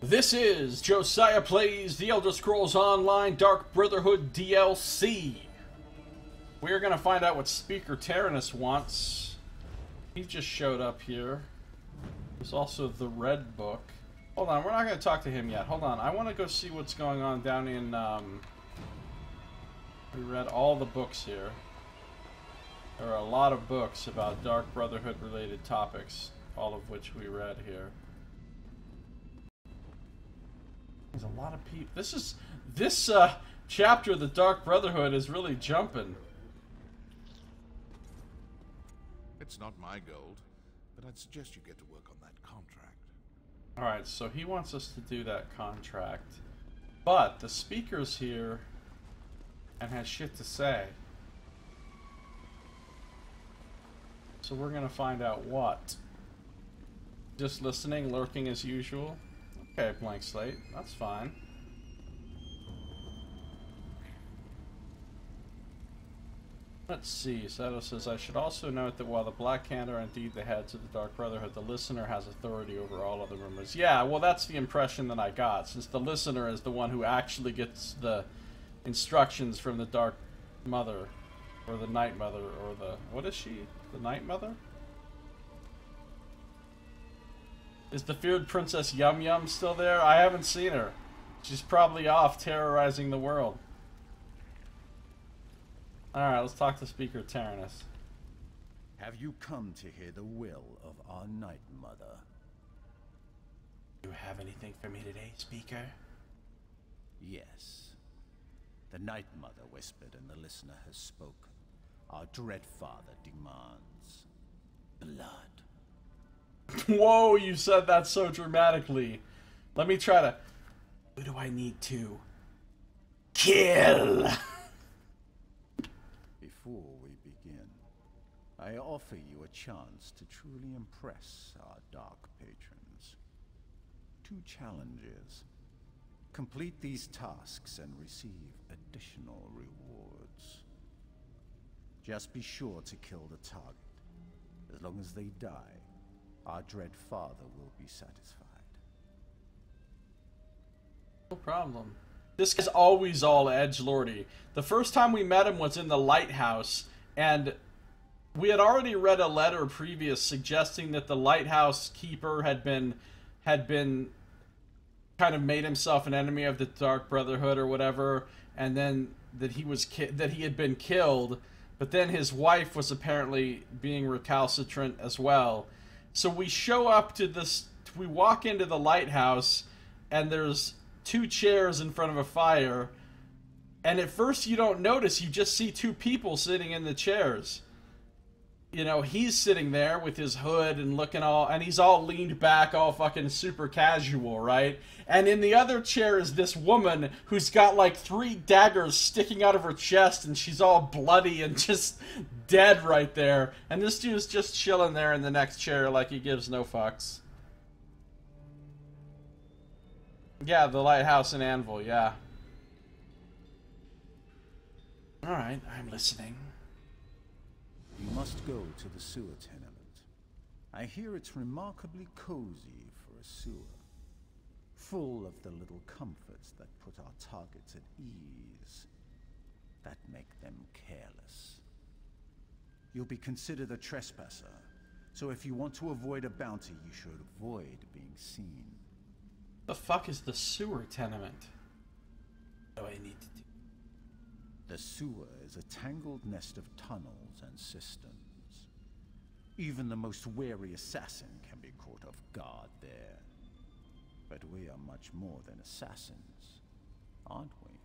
This is Josiah Plays The Elder Scrolls Online Dark Brotherhood DLC. We're gonna find out what Speaker Terenus wants. He just showed up here. There's also the Red Book. Hold on, we're not gonna talk to him yet. Hold on, I wanna go see what's going on down in, um... We read all the books here. There are a lot of books about Dark Brotherhood related topics, all of which we read here. There's a lot of people. This is this uh, chapter of the Dark Brotherhood is really jumping. It's not my gold, but I'd suggest you get to work on that contract. All right, so he wants us to do that contract, but the speaker's here and has shit to say. So we're gonna find out what. Just listening, lurking as usual. Okay, blank slate. That's fine. Let's see. Sato says, I should also note that while the Black Hand are indeed the heads of the Dark Brotherhood, the listener has authority over all other members. Yeah, well, that's the impression that I got, since the listener is the one who actually gets the instructions from the Dark Mother, or the Night Mother, or the. What is she? The Night Mother? Is the feared Princess Yum Yum still there? I haven't seen her. She's probably off terrorizing the world. Alright, let's talk to Speaker Terenus. Have you come to hear the will of our Night Mother? Do you have anything for me today, Speaker? Yes. The Night Mother whispered and the listener has spoken. Our dread father demands blood. Whoa, you said that so dramatically. Let me try to. Who do I need to kill? Before we begin, I offer you a chance to truly impress our dark patrons. Two challenges. Complete these tasks and receive additional rewards. Just be sure to kill the target. As long as they die, our dread father will be satisfied. No problem. This guy's always all edge lordy. The first time we met him was in the lighthouse, and we had already read a letter previous suggesting that the lighthouse keeper had been had been kind of made himself an enemy of the Dark Brotherhood or whatever, and then that he was that he had been killed, but then his wife was apparently being recalcitrant as well. So we show up to this. We walk into the lighthouse, and there's two chairs in front of a fire. And at first, you don't notice. You just see two people sitting in the chairs. You know, he's sitting there with his hood and looking all, and he's all leaned back, all fucking super casual, right? And in the other chair is this woman who's got like three daggers sticking out of her chest, and she's all bloody and just dead right there. And this dude's just chilling there in the next chair like he gives no fucks. Yeah, the lighthouse and anvil, yeah. Alright, I'm listening. You must go to the sewer tenement. I hear it's remarkably cozy for a sewer. Full of the little comforts that put our targets at ease. That make them careless. You'll be considered a trespasser, so if you want to avoid a bounty, you should avoid being seen. The fuck is the sewer tenement? What do I need to do? The sewer is a tangled nest of tunnels and cisterns. Even the most wary assassin can be caught off guard there. But we are much more than assassins, aren't we?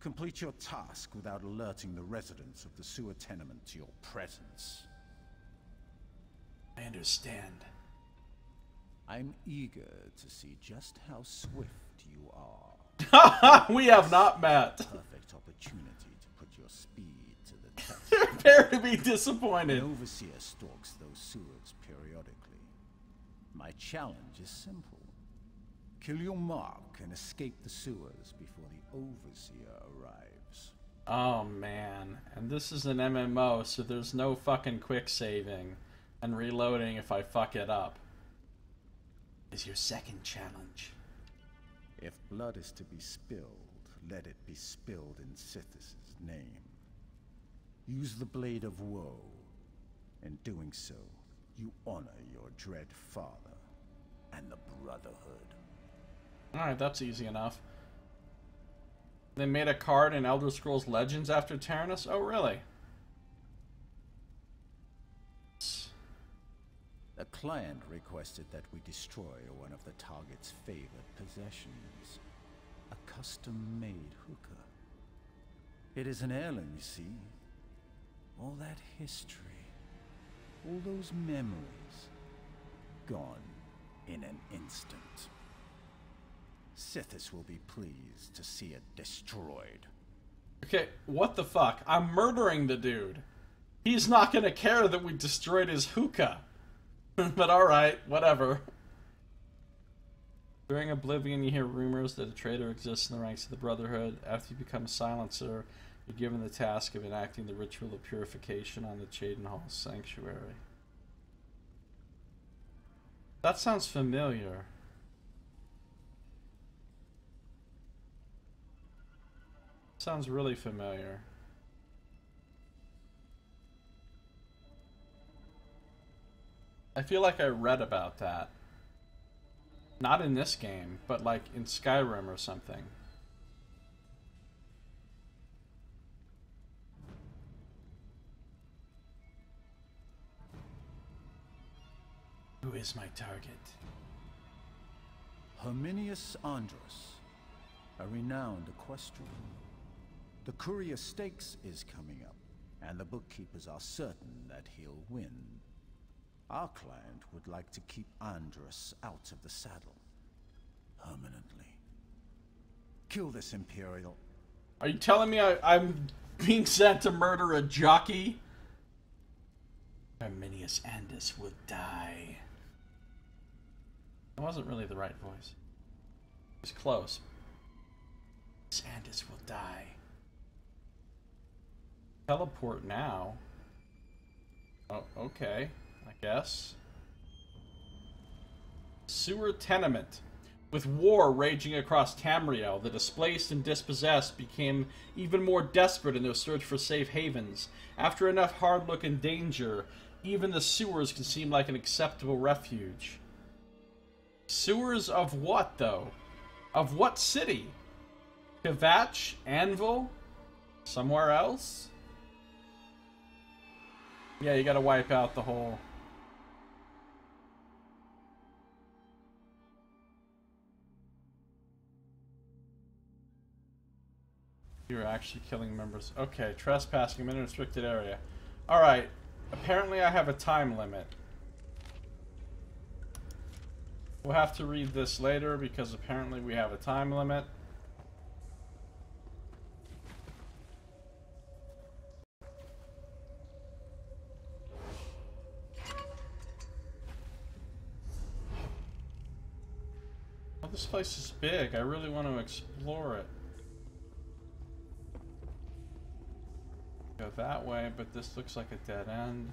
Complete your task without alerting the residents of the sewer tenement to your presence. I understand. I'm eager to see just how swift you are. we have not met. Perfect opportunity to put your speed to the test. Prepare to be An disappointed. overseer stalks those sewers periodically. My challenge is simple. Kill your mark and escape the sewers before the overseer arrives. Oh man. And this is an MMO, so there's no fucking quick saving and reloading if I fuck it up. is your second challenge. If blood is to be spilled, let it be spilled in Sithis' name. Use the Blade of Woe. In doing so, you honor your dread father and the Brotherhood. Alright, that's easy enough. They made a card in Elder Scrolls Legends after Terenus? Oh, really? The client requested that we destroy one of the target's favored possessions. A custom-made hookah. It is an heirloom, you see. All that history. All those memories. Gone in an instant. Sithis will be pleased to see it destroyed. Okay, what the fuck? I'm murdering the dude. He's not gonna care that we destroyed his hookah. but alright, whatever. During Oblivion, you hear rumors that a traitor exists in the ranks of the Brotherhood. After you become a silencer, you're given the task of enacting the ritual of purification on the Cheydinhal Sanctuary. That sounds familiar. Sounds really familiar. I feel like I read about that. Not in this game, but like in Skyrim or something. Who is my target? Herminius Andros, a renowned equestrian. The Courier Stakes is coming up, and the bookkeepers are certain that he'll win. Our client would like to keep Andros out of the saddle. Permanently. Kill this Imperial. Are you telling me I, I'm being sent to murder a jockey? Arminius Andus would die. That wasn't really the right voice. It was close. Andus will die. Teleport now. Oh, okay. I guess. Sewer tenement. With war raging across Tamriel, the displaced and dispossessed became even more desperate in their search for safe havens. After enough hard look and danger, even the sewers can seem like an acceptable refuge. Sewers of what, though? Of what city? Kvatch? Anvil? Somewhere else? Yeah, you gotta wipe out the whole... You're actually killing members. Okay, trespassing. I'm in a restricted area. Alright. Apparently I have a time limit. We'll have to read this later because apparently we have a time limit. Oh, this place is big. I really want to explore it. Go that way, but this looks like a dead end.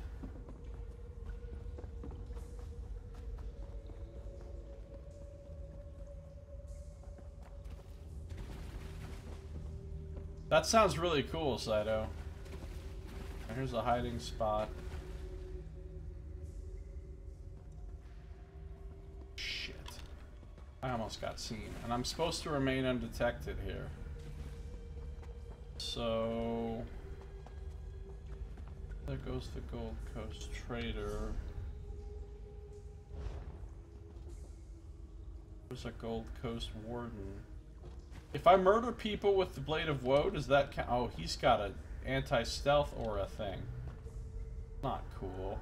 That sounds really cool, Saito. Here's a hiding spot. Shit. I almost got seen. And I'm supposed to remain undetected here. So... There goes the Gold Coast Trader. There's a Gold Coast Warden. If I murder people with the Blade of Woe, does that count? Oh, he's got an anti-stealth aura thing. Not cool.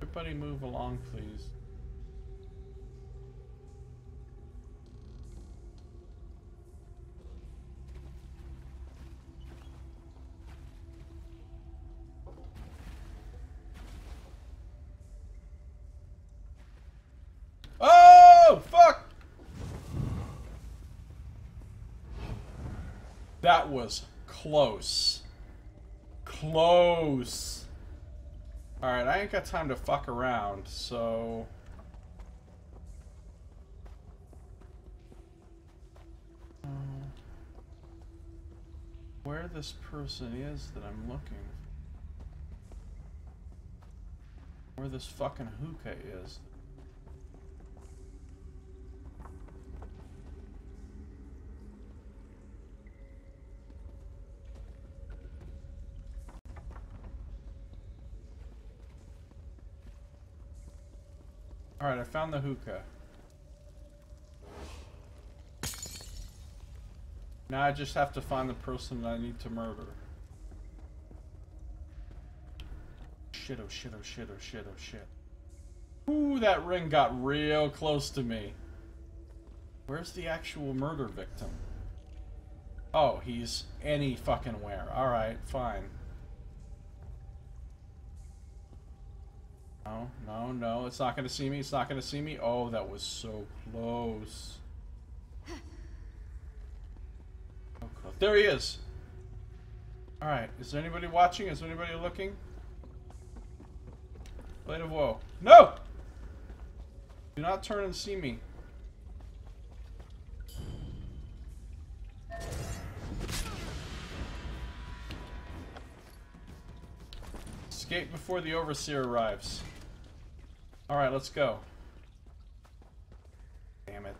Everybody move along, please. That was close. Close. Alright, I ain't got time to fuck around, so... Um, Where this person is that I'm looking. Where this fucking hookah is. Alright, I found the hookah. Now I just have to find the person that I need to murder. Shit, oh shit, oh shit, oh shit, oh shit. Ooh, that ring got real close to me. Where's the actual murder victim? Oh, he's any fucking where. Alright, fine. No, no, no, it's not gonna see me, it's not gonna see me. Oh, that was so close. Oh, so close. There he is! Alright, is there anybody watching? Is there anybody looking? Blade of Woe. No! Do not turn and see me. Escape before the Overseer arrives. Alright, let's go. Damn it.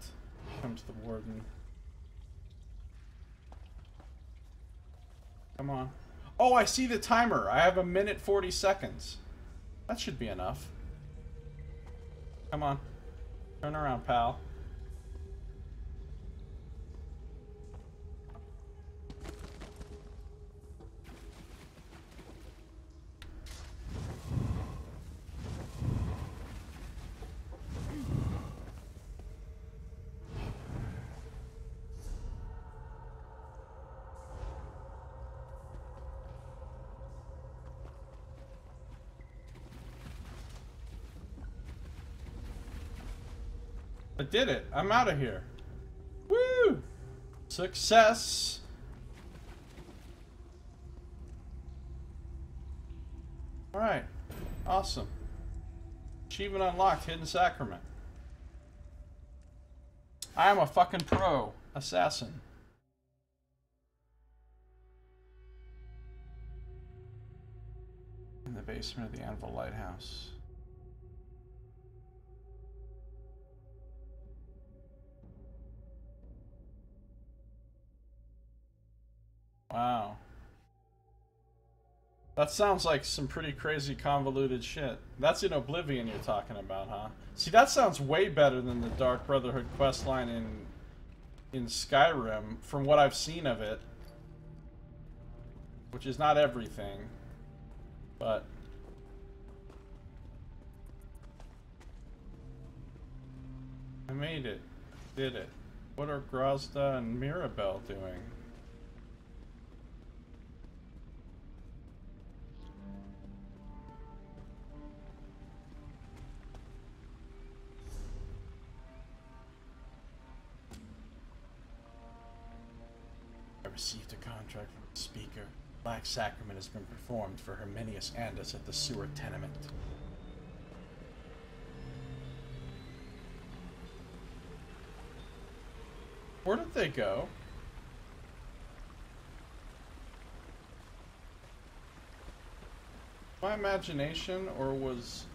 Comes the Warden. Come on. Oh, I see the timer. I have a minute 40 seconds. That should be enough. Come on. Turn around, pal. Did it. I'm out of here. Woo! Success! Alright. Awesome. Achievement unlocked. Hidden Sacrament. I am a fucking pro. Assassin. In the basement of the Anvil Lighthouse. Wow. That sounds like some pretty crazy convoluted shit. That's in Oblivion you're talking about, huh? See, that sounds way better than the Dark Brotherhood questline in in Skyrim, from what I've seen of it. Which is not everything. But I made it. Did it. What are Grozda and Mirabelle doing? Received a contract from the speaker. Black Sacrament has been performed for Herminius Andus at the sewer tenement. Where did they go? My imagination, or was...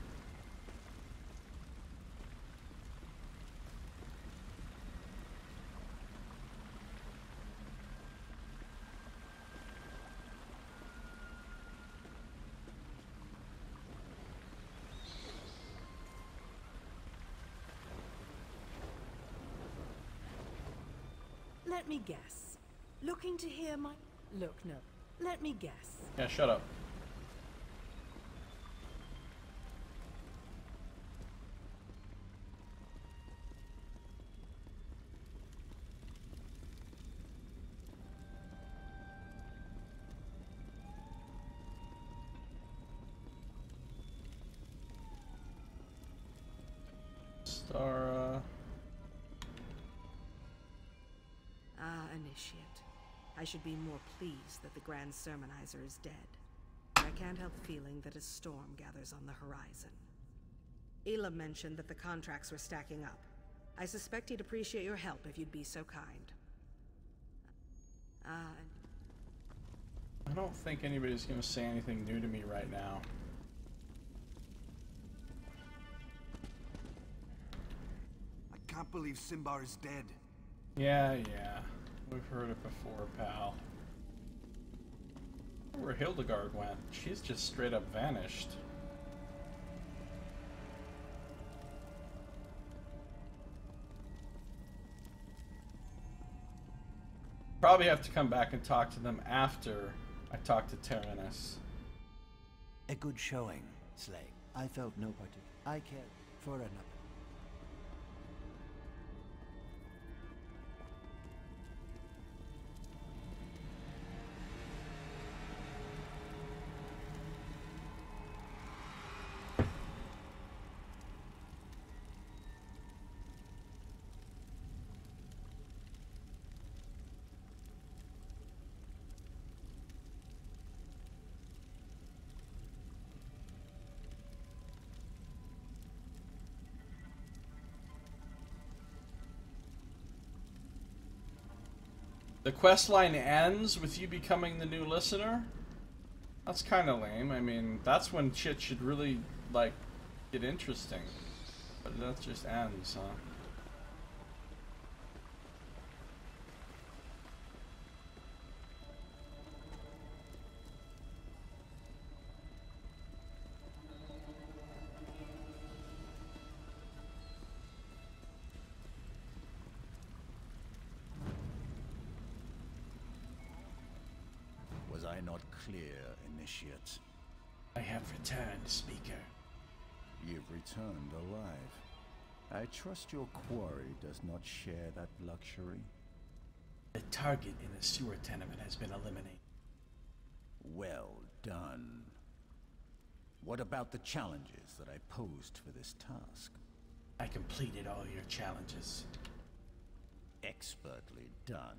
Let me guess. Looking to hear my. Look, no. Let me guess. Yeah, shut up. Should be more pleased that the Grand Sermonizer is dead. But I can't help feeling that a storm gathers on the horizon. Elam mentioned that the contracts were stacking up. I suspect he'd appreciate your help if you'd be so kind. Ah, I don't think anybody's gonna say anything new to me right now. I can't believe Simbar is dead. Yeah, yeah. We've heard it before, pal. Where Hildegard went. She's just straight up vanished. Probably have to come back and talk to them after I talk to Terenus. A good showing, Slay. I felt no particular. I cared for another. The quest line ends with you becoming the new listener? That's kind of lame. I mean, that's when shit should really, like, get interesting. But that just ends, huh? Have returned, Speaker. You've returned alive. I trust your quarry does not share that luxury. The target in the sewer tenement has been eliminated. Well done. What about the challenges that I posed for this task? I completed all your challenges. Expertly done.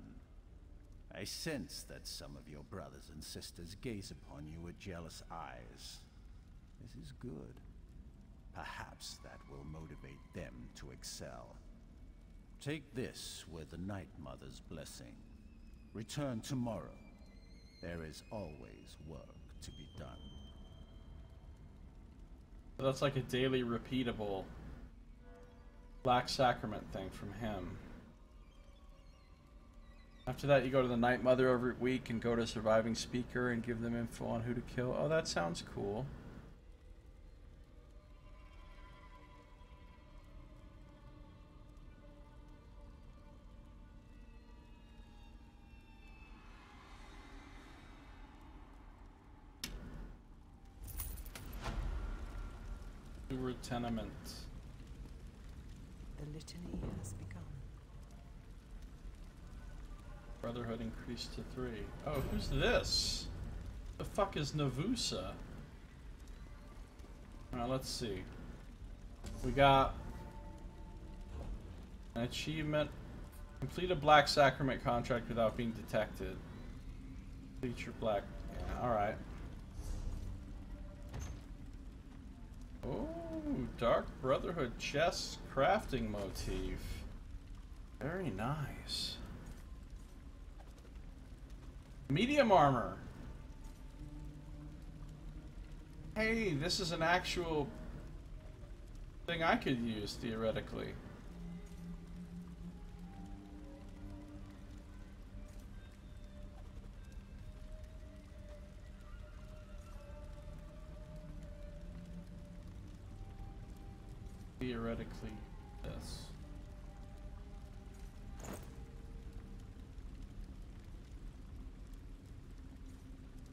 I sense that some of your brothers and sisters gaze upon you with jealous eyes. This is good. Perhaps that will motivate them to excel. Take this with the Night Mother's blessing. Return tomorrow. There is always work to be done. That's like a daily repeatable Black Sacrament thing from him. After that, you go to the Night Mother every week and go to Surviving Speaker and give them info on who to kill. Oh, that sounds cool. Sewer Tenement. the litany has Brotherhood increased to three. Oh, who's this? The fuck is Navusa? Alright, let's see. We got an achievement. Complete a Black Sacrament contract without being detected. Complete your Black. Yeah, alright. Oh, Dark Brotherhood chest crafting motif. Very nice. Medium armor. Hey, this is an actual thing I could use theoretically. Theoretically,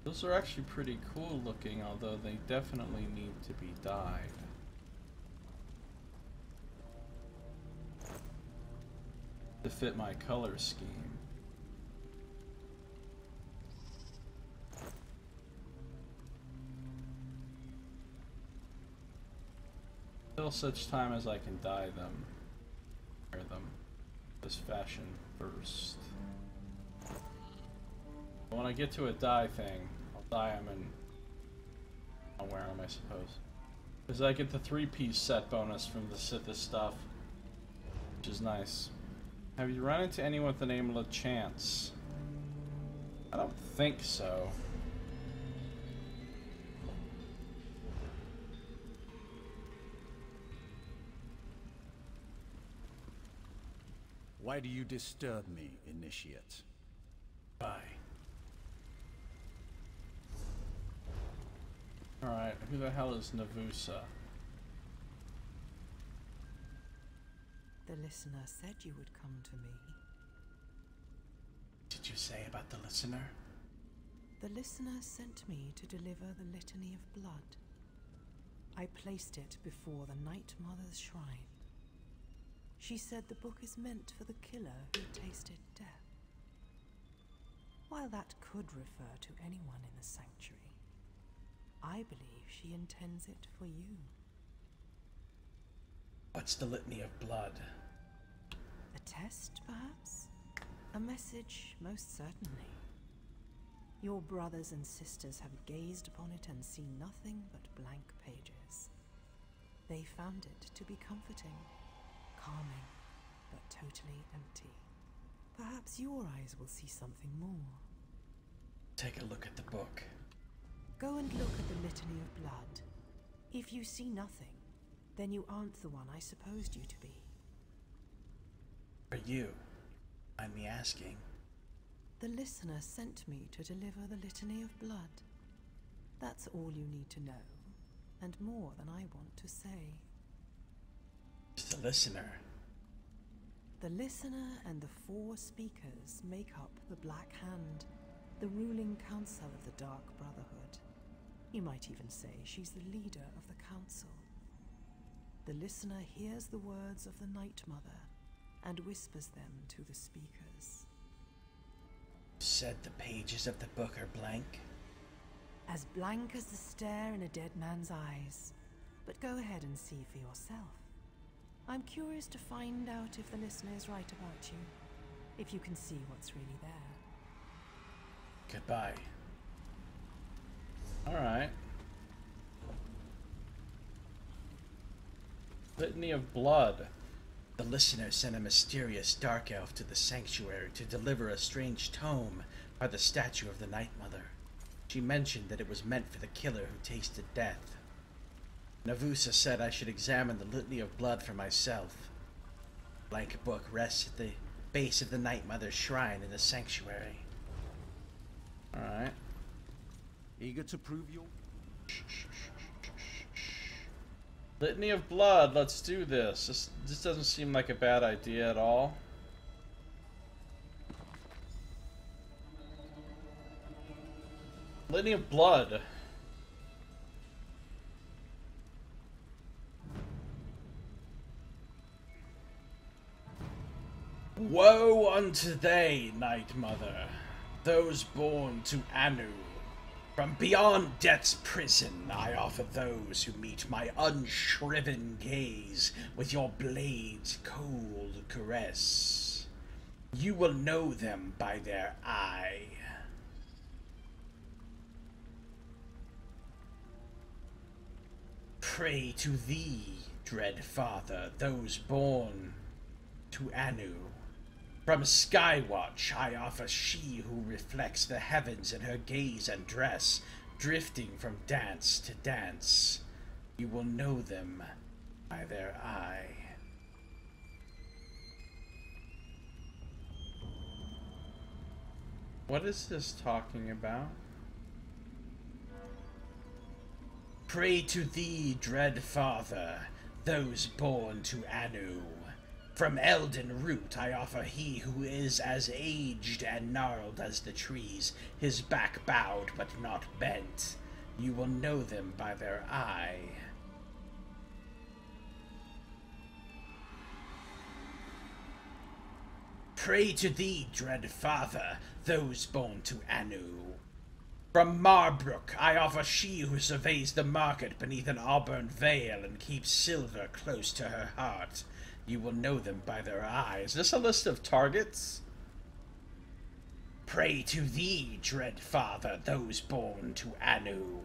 Those are actually pretty cool looking, although they definitely need to be dyed. To fit my color scheme. Till such time as I can dye them. Wear them. This fashion first. When I get to a dye thing, I'll dye them and I'll wear them, I suppose. Because I get the three-piece set bonus from the Sithis stuff, which is nice. Have you run into anyone with the name LeChance? I don't think so. Why do you disturb me, Initiate? Bye. Alright, who the hell is Navusa? The listener said you would come to me. Did you say about the listener? The listener sent me to deliver the Litany of Blood. I placed it before the Night Mother's shrine. She said the book is meant for the killer who tasted death. While that could refer to anyone in the sanctuary, I believe she intends it for you. What's the litany of blood? A test, perhaps? A message, most certainly. Your brothers and sisters have gazed upon it and seen nothing but blank pages. They found it to be comforting, calming, but totally empty. Perhaps your eyes will see something more. Take a look at the book. Go and look at the Litany of Blood. If you see nothing, then you aren't the one I supposed you to be. Are you, I'm me asking. The listener sent me to deliver the Litany of Blood. That's all you need to know, and more than I want to say. It's the listener. The listener and the four speakers make up the Black Hand, the ruling council of the Dark Brotherhood. You might even say she's the leader of the council. The listener hears the words of the Night Mother and whispers them to the speakers. Said the pages of the book are blank. As blank as the stare in a dead man's eyes. But go ahead and see for yourself. I'm curious to find out if the listener is right about you. If you can see what's really there. Goodbye. Alright. Litany of Blood. The listener sent a mysterious dark elf to the sanctuary to deliver a strange tome by the statue of the Night Mother. She mentioned that it was meant for the killer who tasted death. Navusa said I should examine the Litany of Blood for myself. Blank book rests at the base of the Night Mother's shrine in the sanctuary. Alright. Eager to prove your... Litany of Blood, let's do this. This, this doesn't seem like a bad idea at all. Litany of Blood. Woe unto they, Night Mother, those born to Anu. From beyond death's prison, I offer those who meet my unshriven gaze with your blade's cold caress. You will know them by their eye. Pray to thee, dread father, those born to Anu. From Skywatch I offer she who reflects the heavens in her gaze and dress, drifting from dance to dance. You will know them by their eye. What is this talking about? Pray to thee, dread father, those born to Anu. From Elden Root I offer he who is as aged and gnarled as the trees, his back bowed but not bent. You will know them by their eye. Pray to thee, dread father, those born to Anu. From Marbruk I offer she who surveys the market beneath an auburn veil and keeps silver close to her heart. You will know them by their eyes. Is this a list of targets? Pray to thee, dread father, those born to Anu.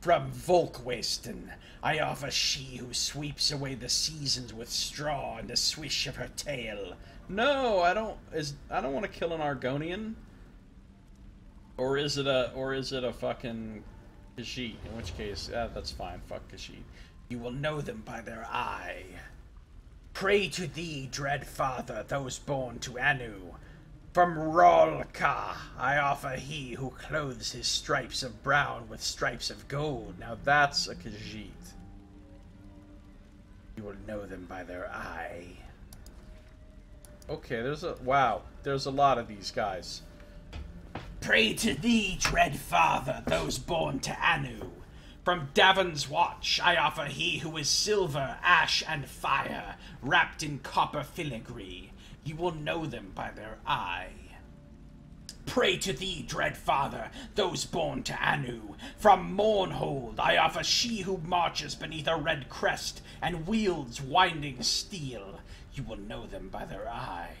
From Vulkwasten, I offer she who sweeps away the seasons with straw and the swish of her tail. No, I don't. Is I don't want to kill an Argonian. Or is it a or is it a fucking Khajiit? In which case, yeah, that's fine. Fuck Khajiit. You will know them by their eye. Pray to thee, dread father, those born to Anu. From Rawl'kha, I offer he who clothes his stripes of brown with stripes of gold. Now that's a Khajiit. You will know them by their eye. Okay, there's a wow. There's a lot of these guys. Pray to thee, dread father, those born to Anu. From Davon's watch, I offer he who is silver, ash, and fire, wrapped in copper filigree. You will know them by their eye. Pray to thee, dread father, those born to Anu. From Mournhold, I offer she who marches beneath a red crest and wields winding steel. You will know them by their eye.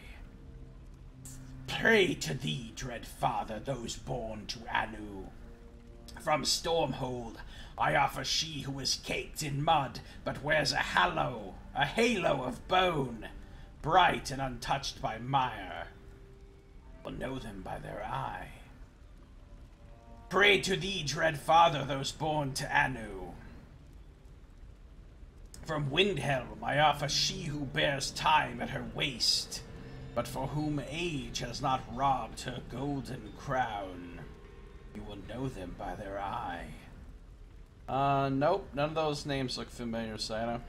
Pray to thee, dread father, those born to Anu. From Stormhold, I offer she who is caked in mud, but wears a halo, a halo of bone, bright and untouched by mire. Will know them by their eye. Pray to thee, dread father, those born to Anu. From Windhelm, I offer she who bears time at her waist, but for whom age has not robbed her golden crown. You will know them by their eye. Uh, nope. None of those names look familiar, Sino.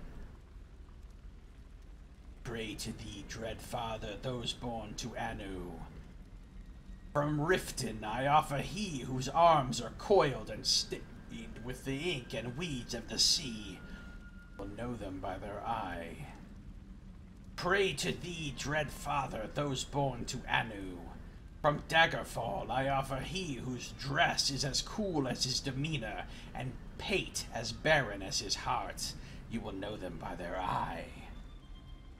Pray to thee, dread father, those born to Anu. From Riften I offer he whose arms are coiled and stiffened with the ink and weeds of the sea. Will know them by their eye. Pray to thee, dread father, those born to Anu. From Daggerfall I offer he whose dress is as cool as his demeanor, and pate as barren as his heart. You will know them by their eye.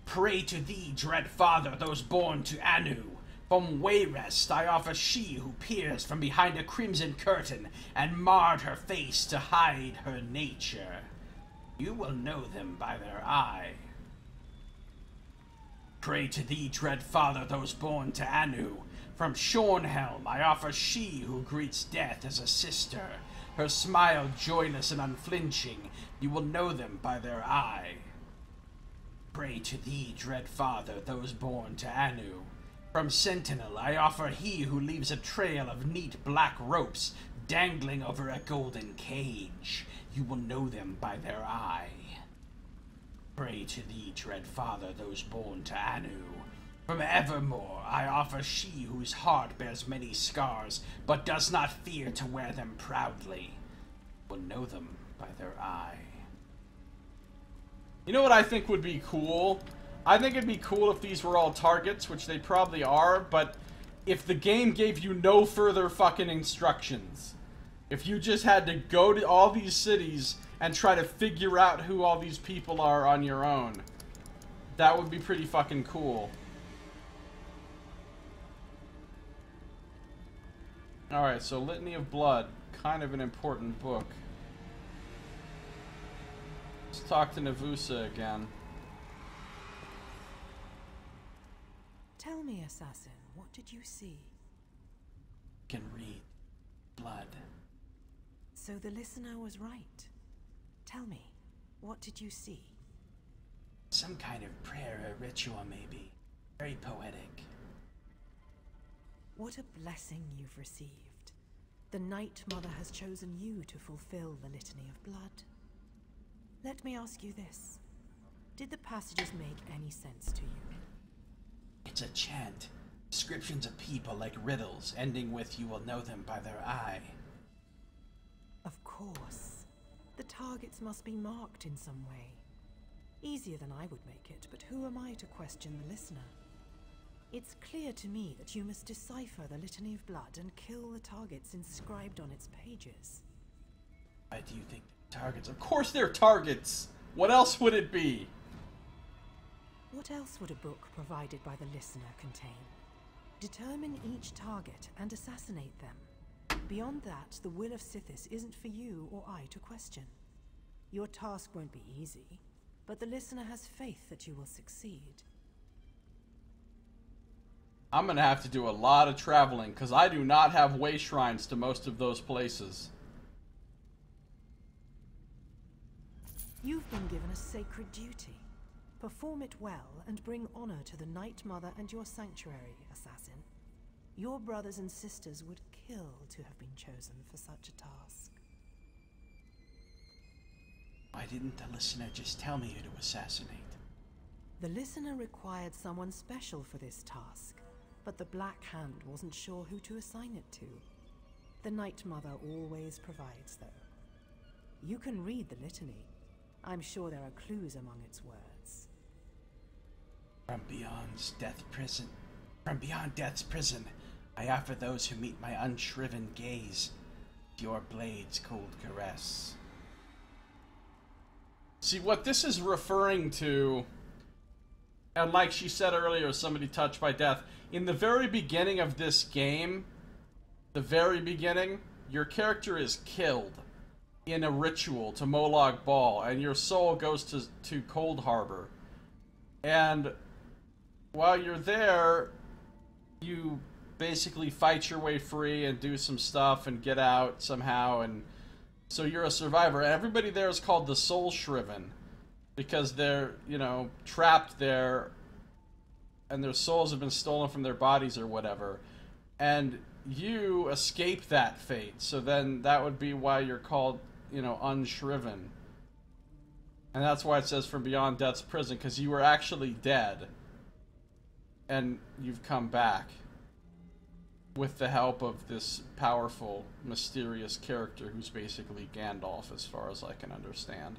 Pray to thee, dread father, those born to Anu. From Wayrest I offer she who peers from behind a crimson curtain and marred her face to hide her nature. You will know them by their eye. Pray to thee, dread father, those born to Anu. From Shornhelm I offer she who greets death as a sister, her smile joyless and unflinching. You will know them by their eye. Pray to thee, dread father, those born to Anu. From Sentinel I offer he who leaves a trail of neat black ropes dangling over a golden cage. You will know them by their eye. Pray to thee, dread father, those born to Anu. From Evermore I offer she whose heart bears many scars, but does not fear to wear them proudly. Will know them by their eye. You know what I think would be cool? I think it'd be cool if these were all targets, which they probably are, but if the game gave you no further fucking instructions. If you just had to go to all these cities and try to figure out who all these people are on your own. That would be pretty fucking cool. Alright, so Litany of Blood. Kind of an important book. Let's talk to Navusa again. Tell me, assassin, what did you see? Can read blood. So the listener was right. Tell me, what did you see? Some kind of prayer or ritual, maybe. Very poetic. What a blessing you've received. The Night Mother has chosen you to fulfill the Litany of Blood. Let me ask you this. Did the passages make any sense to you? It's a chant. Descriptions of people like riddles, ending with you will know them by their eye. Of course. The targets must be marked in some way. Easier than I would make it, but who am I to question the listener? It's clear to me that you must decipher the Litany of Blood and kill the targets inscribed on its pages. Why do you think Targets. Of course they're targets! What else would it be? What else would a book provided by the listener contain? Determine each target and assassinate them. Beyond that, the will of Sithis isn't for you or I to question. Your task won't be easy, but the listener has faith that you will succeed. I'm gonna have to do a lot of traveling because I do not have way shrines to most of those places. You've been given a sacred duty. Perform it well and bring honor to the Night Mother and your sanctuary, assassin. Your brothers and sisters would kill to have been chosen for such a task. Why didn't the listener just tell me who to assassinate? The listener required someone special for this task, but the Black Hand wasn't sure who to assign it to. The Night Mother always provides, though. You can read the litany. I'm sure there are clues among its words. From beyond death prison, from beyond death's prison, I offer those who meet my unshriven gaze your blade's cold caress. See, what this is referring to, and like she said earlier, somebody touched by death, in the very beginning of this game, the very beginning, your character is killed in a ritual to Molag Bal, and your soul goes to, to Coldharbour. And while you're there, you basically fight your way free and do some stuff and get out somehow and so you're a survivor. Everybody there is called the Soul Shriven because they're, you know, trapped there and their souls have been stolen from their bodies or whatever. And you escape that fate. So then that would be why you're called, you know, unshriven. And that's why it says from beyond death's prison because you were actually dead and you've come back with the help of this powerful, mysterious character who's basically Gandalf, as far as I can understand.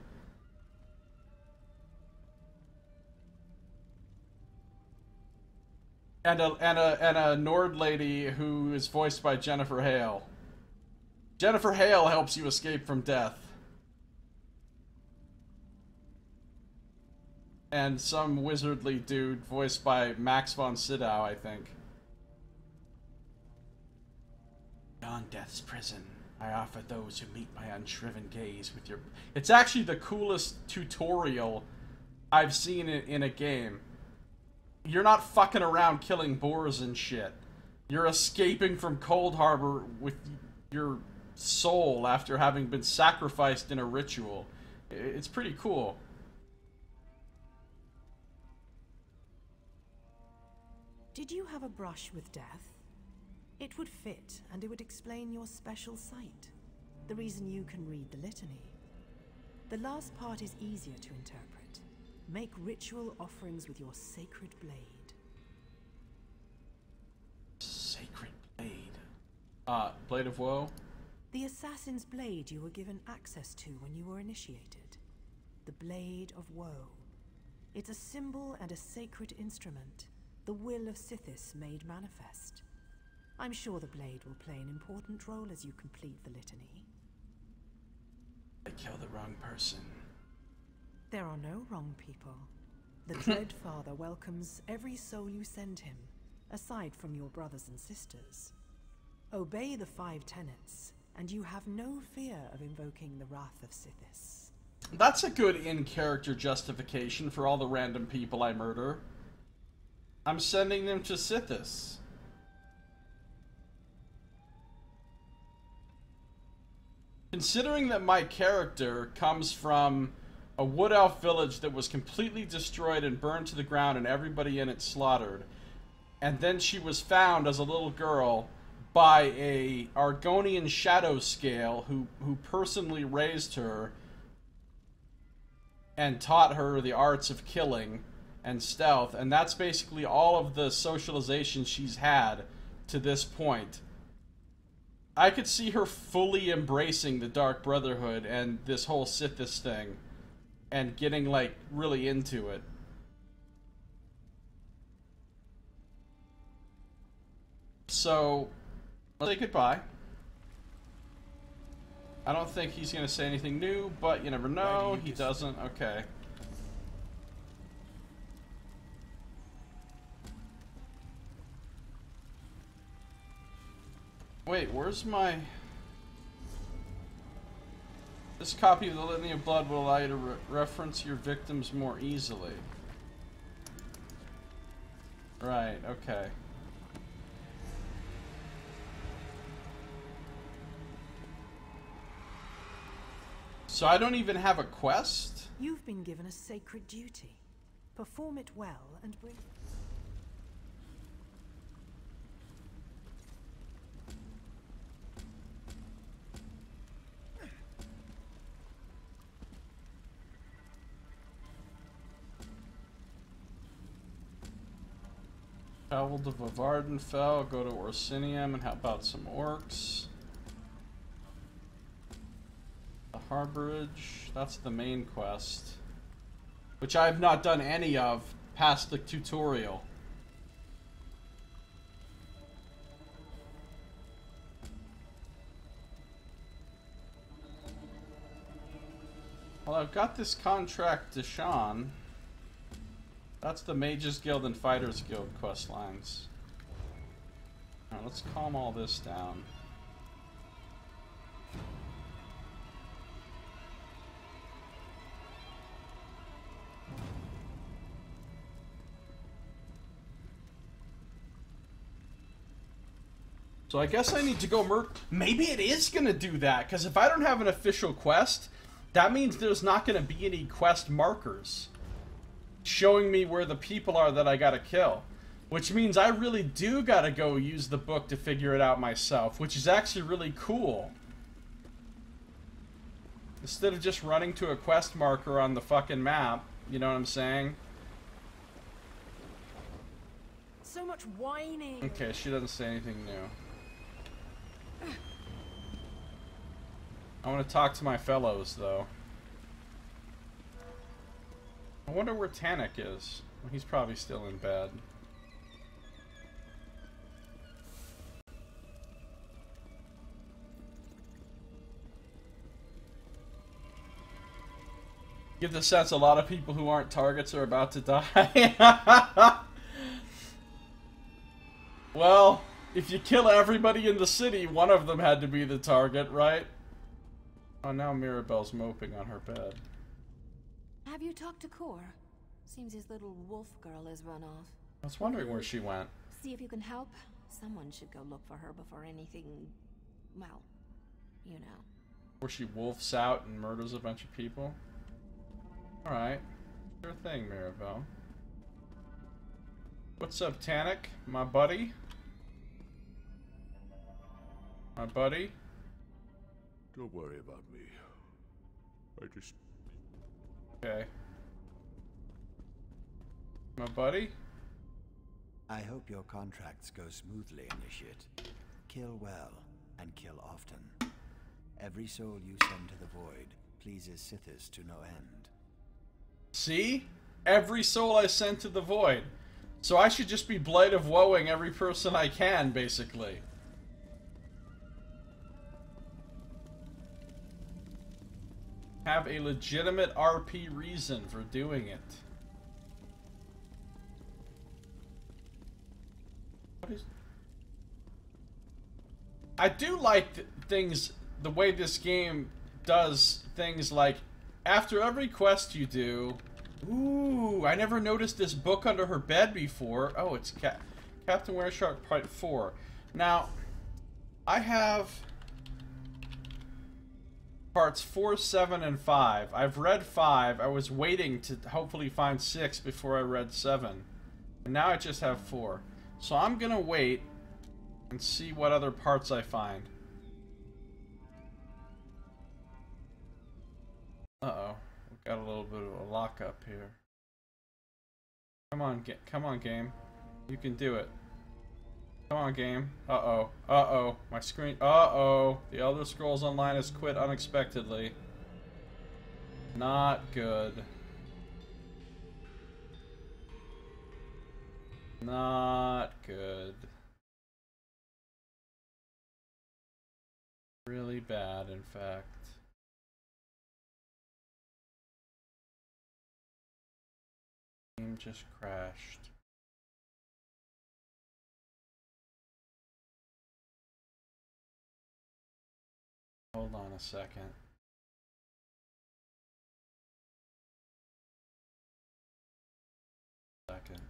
And a and a and a Nord lady who is voiced by Jennifer Hale. Jennifer Hale helps you escape from death. And some wizardly dude voiced by Max von Sydow, I think. Beyond death's prison, I offer those who meet my unshriven gaze with your. It's actually the coolest tutorial I've seen in, in a game. You're not fucking around killing boars and shit. You're escaping from Coldharbour with your soul after having been sacrificed in a ritual. It's pretty cool. Did you have a brush with death? It would fit, and it would explain your special sight. The reason you can read the litany. The last part is easier to interpret. Make ritual offerings with your sacred blade. Sacred blade. Uh, Blade of Woe? The assassin's blade you were given access to when you were initiated. The Blade of Woe. It's a symbol and a sacred instrument, the will of Sithis made manifest. I'm sure the blade will play an important role as you complete the litany. I killed the wrong person. There are no wrong people. The Dread Father welcomes every soul you send him, aside from your brothers and sisters. Obey the five tenets, and you have no fear of invoking the wrath of Sithis. That's a good in character justification for all the random people I murder. I'm sending them to Sithis. Considering that my character comes from a wood elf village that was completely destroyed and burned to the ground and everybody in it slaughtered, and then she was found as a little girl by a Argonian shadow scale who who personally raised her and taught her the arts of killing and stealth, and that's basically all of the socialization she's had to this point. I could see her fully embracing the Dark Brotherhood and this whole Sithis thing and getting like really into it. So, let's say goodbye. I don't think he's going to say anything new, but you never know. He doesn't. Okay. Wait, where's my... This copy of the Litany of Blood will allow you to re reference your victims more easily. Right, okay. So I don't even have a quest? You've been given a sacred duty. Perform it well and bring... Travel to Vvardenfell, go to Orsinium and help out some orcs. The Harborage, that's the main quest. Which I have not done any of past the tutorial. Well, I've got this contract to Sean. That's the Mages Guild and Fighters Guild quest lines. Alright, let's calm all this down. So I guess I need to go mer- Maybe it is gonna do that, because if I don't have an official quest, that means there's not gonna be any quest markers showing me where the people are that I gotta kill. Which means I really do gotta go use the book to figure it out myself, which is actually really cool. Instead of just running to a quest marker on the fucking map, you know what I'm saying? So much whining! Okay, she doesn't say anything new. I want to talk to my fellows, though. I wonder where Tannic is. He's probably still in bed. Give the sense a lot of people who aren't targets are about to die. well, if you kill everybody in the city, one of them had to be the target, right? Oh, now Mirabelle's moping on her bed. Have you talked to Kor? Seems his little wolf girl has run off. I was wondering where she went. See if you can help. Someone should go look for her before anything... well, you know. Where she wolfs out and murders a bunch of people? Alright. Sure thing, Mirabelle. What's up, Tannic? My buddy? My buddy? Don't worry about me. I just Okay. My buddy? I hope your contracts go smoothly, Initiate. Kill well, and kill often. Every soul you send to the Void pleases Sithis to no end. See? Every soul I send to the Void. So I should just be Blight of Woeing every person I can, basically. Have a legitimate RP reason for doing it. I do like th things, the way this game does things like, after every quest you do, ooh, I never noticed this book under her bed before. Oh, it's Cap Captain Wereshark Part 4. Now, I have parts 4, 7, and 5. I've read 5. I was waiting to hopefully find 6 before I read 7. And now I just have 4. So I'm going to wait and see what other parts I find. Uh-oh. We've got a little bit of a lockup here. Come on, get, come on, game. You can do it. Come on, game. Uh-oh. Uh-oh. My screen... Uh-oh. The Elder Scrolls Online has quit unexpectedly. Not good. Not good. Really bad, in fact. Game just crashed. Hold on a second. Second.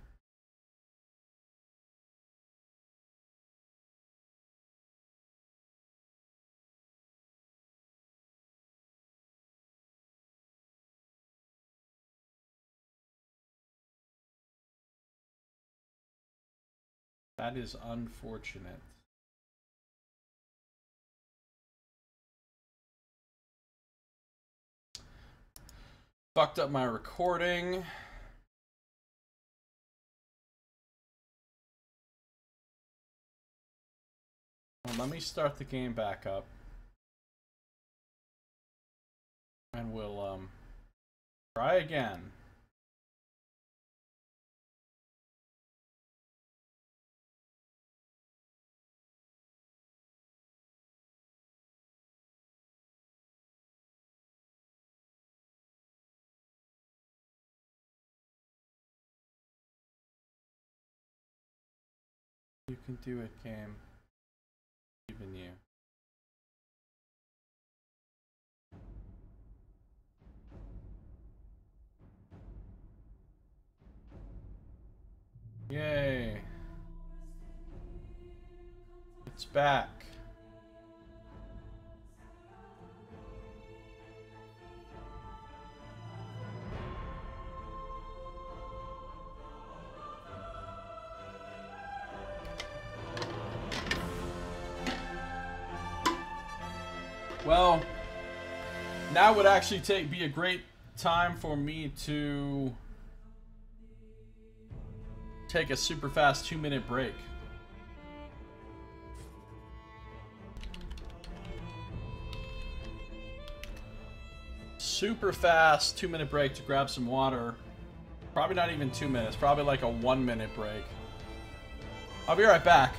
That is unfortunate. Fucked up my recording. Let me start the game back up. And we'll um try again. You can do it, game. Even you. Yay. It's back. Well, now would actually take be a great time for me to take a super fast two minute break. Super fast two minute break to grab some water. Probably not even two minutes, probably like a one minute break. I'll be right back.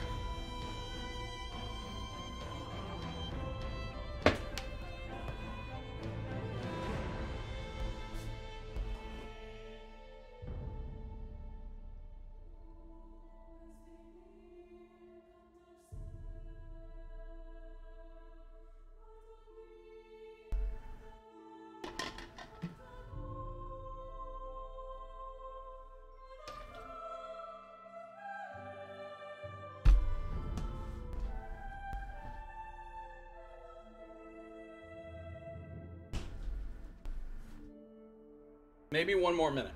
One more minute.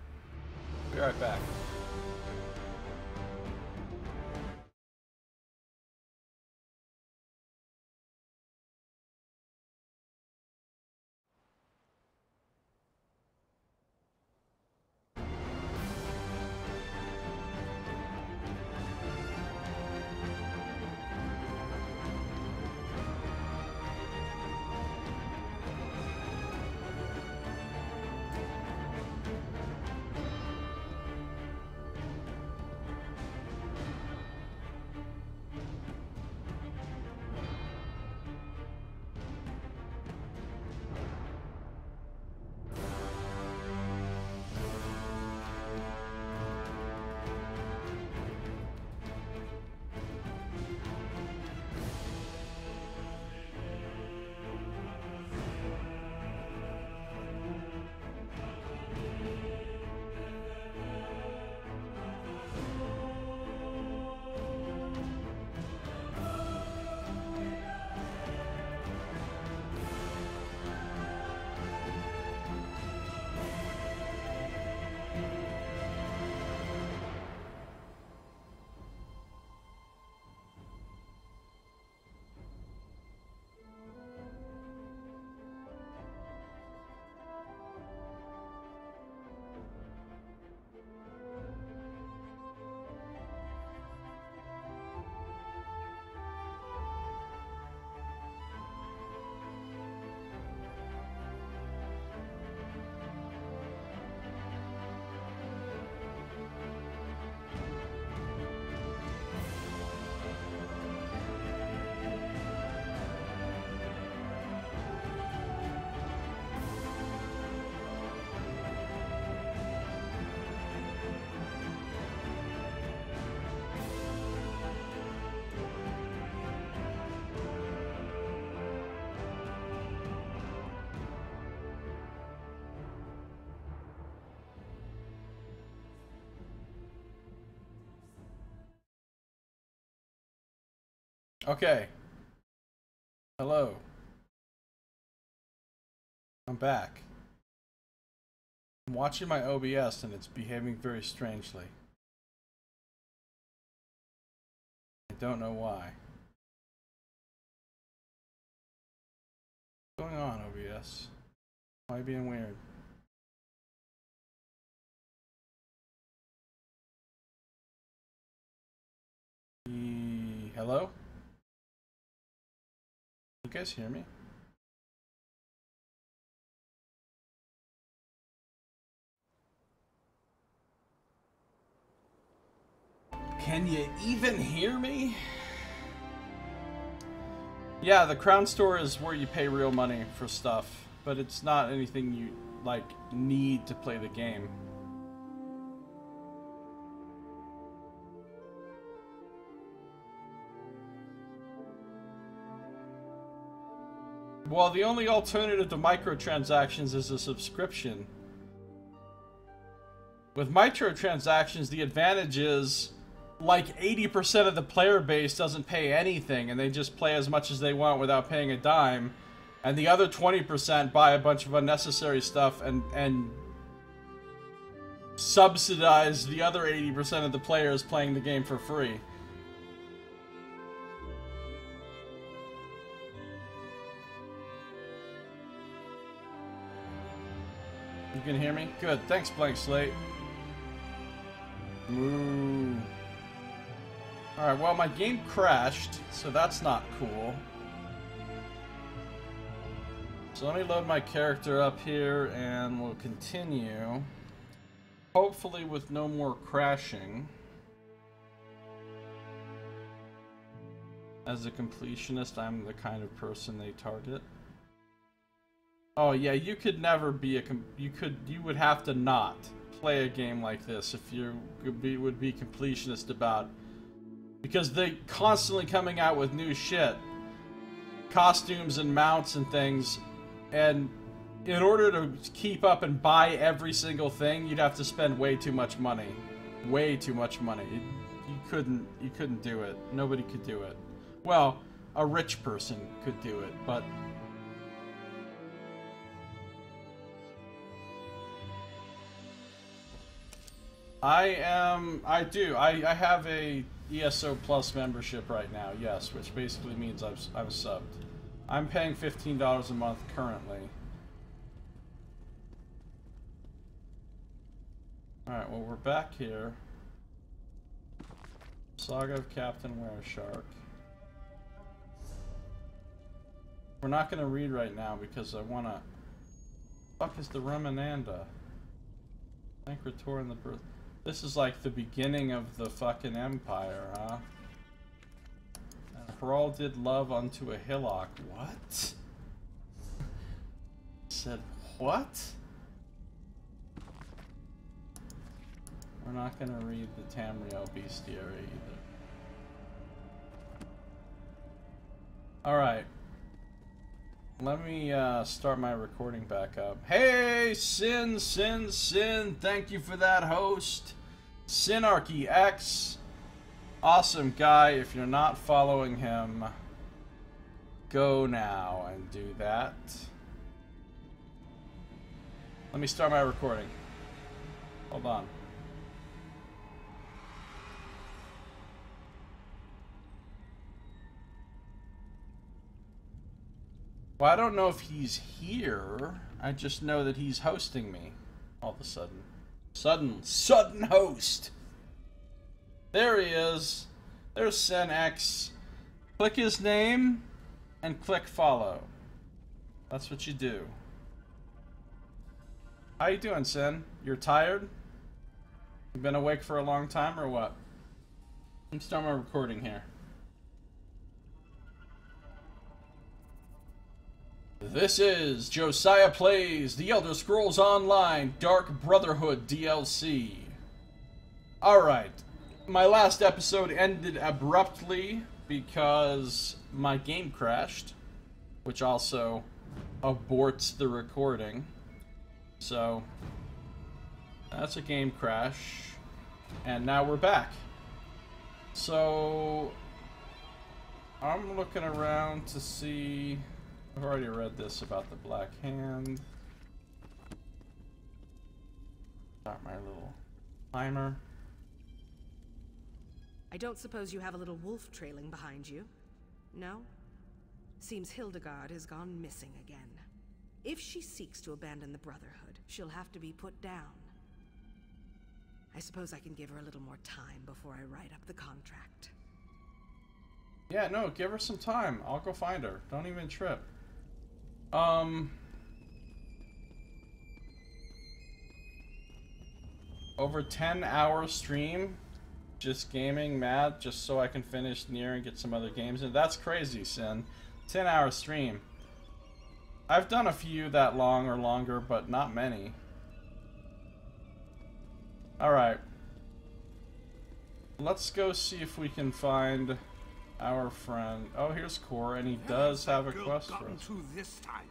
Okay. Hello. I'm back. I'm watching my OBS and it's behaving very strangely. I don't know why. What's going on, OBS? Why are you being weird? Hello? You guys hear me? Can you even hear me? Yeah, the Crown Store is where you pay real money for stuff, but it's not anything you like need to play the game. Well, the only alternative to microtransactions is a subscription. With microtransactions, the advantage is like 80% of the player base doesn't pay anything and they just play as much as they want without paying a dime. And the other 20% buy a bunch of unnecessary stuff and, and subsidize the other 80% of the players playing the game for free. You can hear me? Good. Thanks, Blank Slate. Moo. Alright, well, my game crashed, so that's not cool. So let me load my character up here, and we'll continue. Hopefully with no more crashing. As a completionist, I'm the kind of person they target. Oh yeah, you could never be a you could you would have to not play a game like this if you would be, would be completionist about because they constantly coming out with new shit costumes and mounts and things and in order to keep up and buy every single thing you'd have to spend way too much money way too much money. You, you couldn't you couldn't do it. Nobody could do it. Well a rich person could do it but I am. I do. I, I have a ESO Plus membership right now. Yes, which basically means I've I'm subbed. I'm paying fifteen dollars a month currently. All right. Well, we're back here. Saga of Captain Wereshark. We're not gonna read right now because I wanna. Fuck is the Remanada? Ankrator and the birth. This is like the beginning of the fucking empire, huh? Hrawl did love unto a hillock. What? Said what? We're not gonna read the Tamriel Bestiary either. Alright. Let me uh, start my recording back up. Hey, Sin, Sin, Sin, thank you for that host. Synarchy X, awesome guy. If you're not following him, go now and do that. Let me start my recording. Hold on. Well, I don't know if he's here. I just know that he's hosting me all of a sudden. Sudden, sudden host. There he is. There's Sen X. Click his name and click follow. That's what you do. How you doing, Sen? You're tired? You've been awake for a long time or what? Let me start my recording here. This is Josiah Plays The Elder Scrolls Online Dark Brotherhood DLC. Alright, my last episode ended abruptly because my game crashed, which also aborts the recording. So, that's a game crash, and now we're back. So, I'm looking around to see. I've already read this about the Black Hand. Got my little timer. I don't suppose you have a little wolf trailing behind you? No? Seems Hildegard has gone missing again. If she seeks to abandon the Brotherhood, she'll have to be put down. I suppose I can give her a little more time before I write up the contract. Yeah, no, give her some time. I'll go find her. Don't even trip. Um. Over 10 hour stream. Just gaming, mad, just so I can finish near and get some other games. And that's crazy, Sin. 10 hour stream. I've done a few that long or longer, but not many. Alright. Let's go see if we can find our friend. Oh, here's Core, and he does have a quest for us. To this time.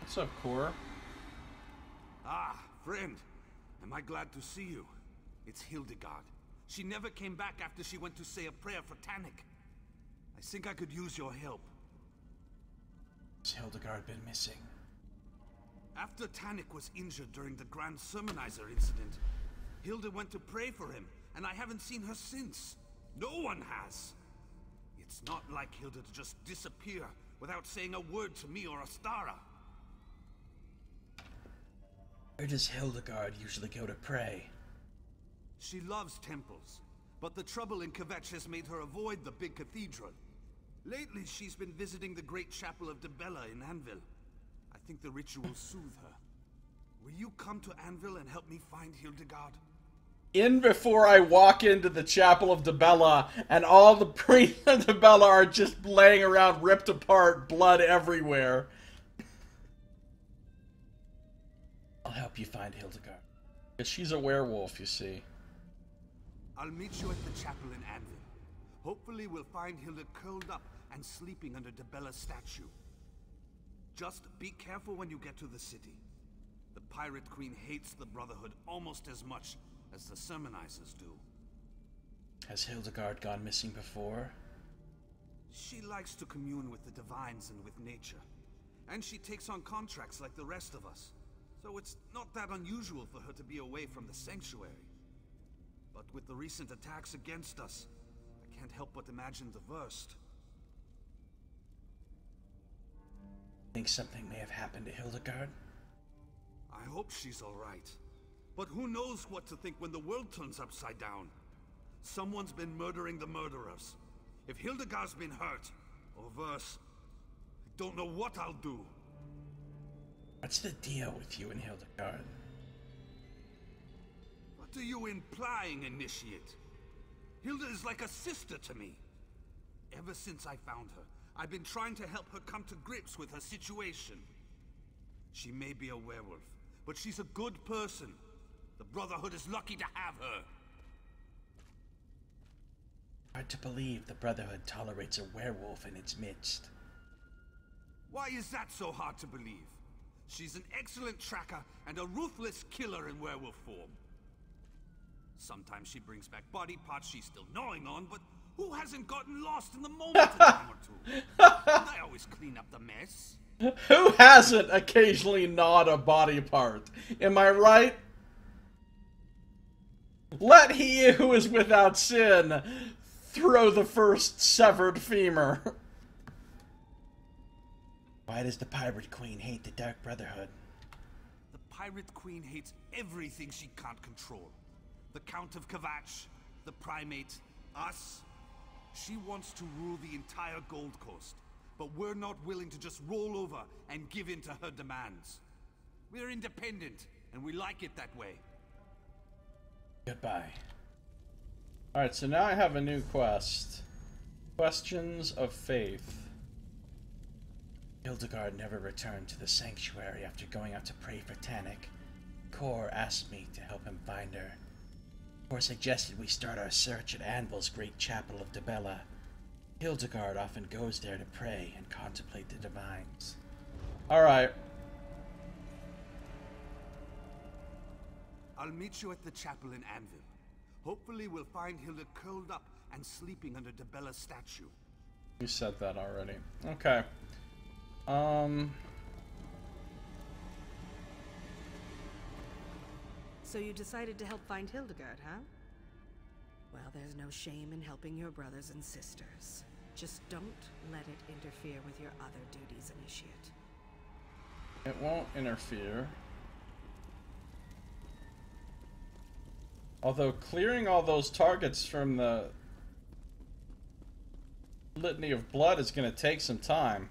What's up, Core? Ah, friend. Am I glad to see you? It's Hildegard. She never came back after she went to say a prayer for Tannic. I think I could use your help. Has Hildegard been missing? After Tannic was injured during the Grand Sermonizer incident, Hilda went to pray for him, and I haven't seen her since. No one has. It's not like Hilda to just disappear without saying a word to me or Astara. Where does Hildegard usually go to pray? She loves temples, but the trouble in Kvatch has made her avoid the big cathedral. Lately, she's been visiting the great chapel of Dibella in Anvil. I think the ritual will soothe her. Will you come to Anvil and help me find Hildegard? In before I walk into the chapel of Dibella, and all the priests of Dibella are just laying around, ripped apart, blood everywhere. I'll help you find Hildegard. She's a werewolf, you see. I'll meet you at the chapel in Anvil. Hopefully we'll find Hilda curled up and sleeping under Dibella's statue. Just be careful when you get to the city. The Pirate Queen hates the Brotherhood almost as much as the Sermonizers do. Has Hildegard gone missing before? She likes to commune with the divines and with nature. And she takes on contracts like the rest of us. So it's not that unusual for her to be away from the Sanctuary. But with the recent attacks against us, I can't help but imagine the worst. Think something may have happened to Hildegard? I hope she's alright. But who knows what to think when the world turns upside down? Someone's been murdering the murderers. If Hildegard's been hurt, or worse, I don't know what I'll do. What's the deal with you and Hildegard? What are you implying, Initiate? Hilda is like a sister to me. Ever since I found her, I've been trying to help her come to grips with her situation. She may be a werewolf, but she's a good person. The Brotherhood is lucky to have her. Hard to believe the Brotherhood tolerates a werewolf in its midst. Why is that so hard to believe? She's an excellent tracker and a ruthless killer in werewolf form. Sometimes she brings back body parts she's still gnawing on, but who hasn't gotten lost in the moment a time or two? I always clean up the mess. Who hasn't occasionally gnawed a body part? Am I right? Let he who is without sin throw the first severed femur. Why does the Pirate Queen hate the Dark Brotherhood? The Pirate Queen hates everything she can't control. The Count of Kvatch, the Primate, us. She wants to rule the entire Gold Coast, but we're not willing to just roll over and give in to her demands. We're independent, and we like it that way. Goodbye. Alright, so now I have a new quest. Questions of Faith. Hildegard never returned to the sanctuary after going out to pray for Tannic. Kor asked me to help him find her. Kor suggested we start our search at Anvil's great chapel of Dibella. Hildegard often goes there to pray and contemplate the divines. Alright. I'll meet you at the chapel in Anvil. Hopefully we'll find Hilda curled up and sleeping under Dibella's statue. You said that already. Okay. Um. So you decided to help find Hildegard, huh? Well, there's no shame in helping your brothers and sisters. Just don't let it interfere with your other duties, Initiate. It won't interfere. Although clearing all those targets from the litany of blood is going to take some time.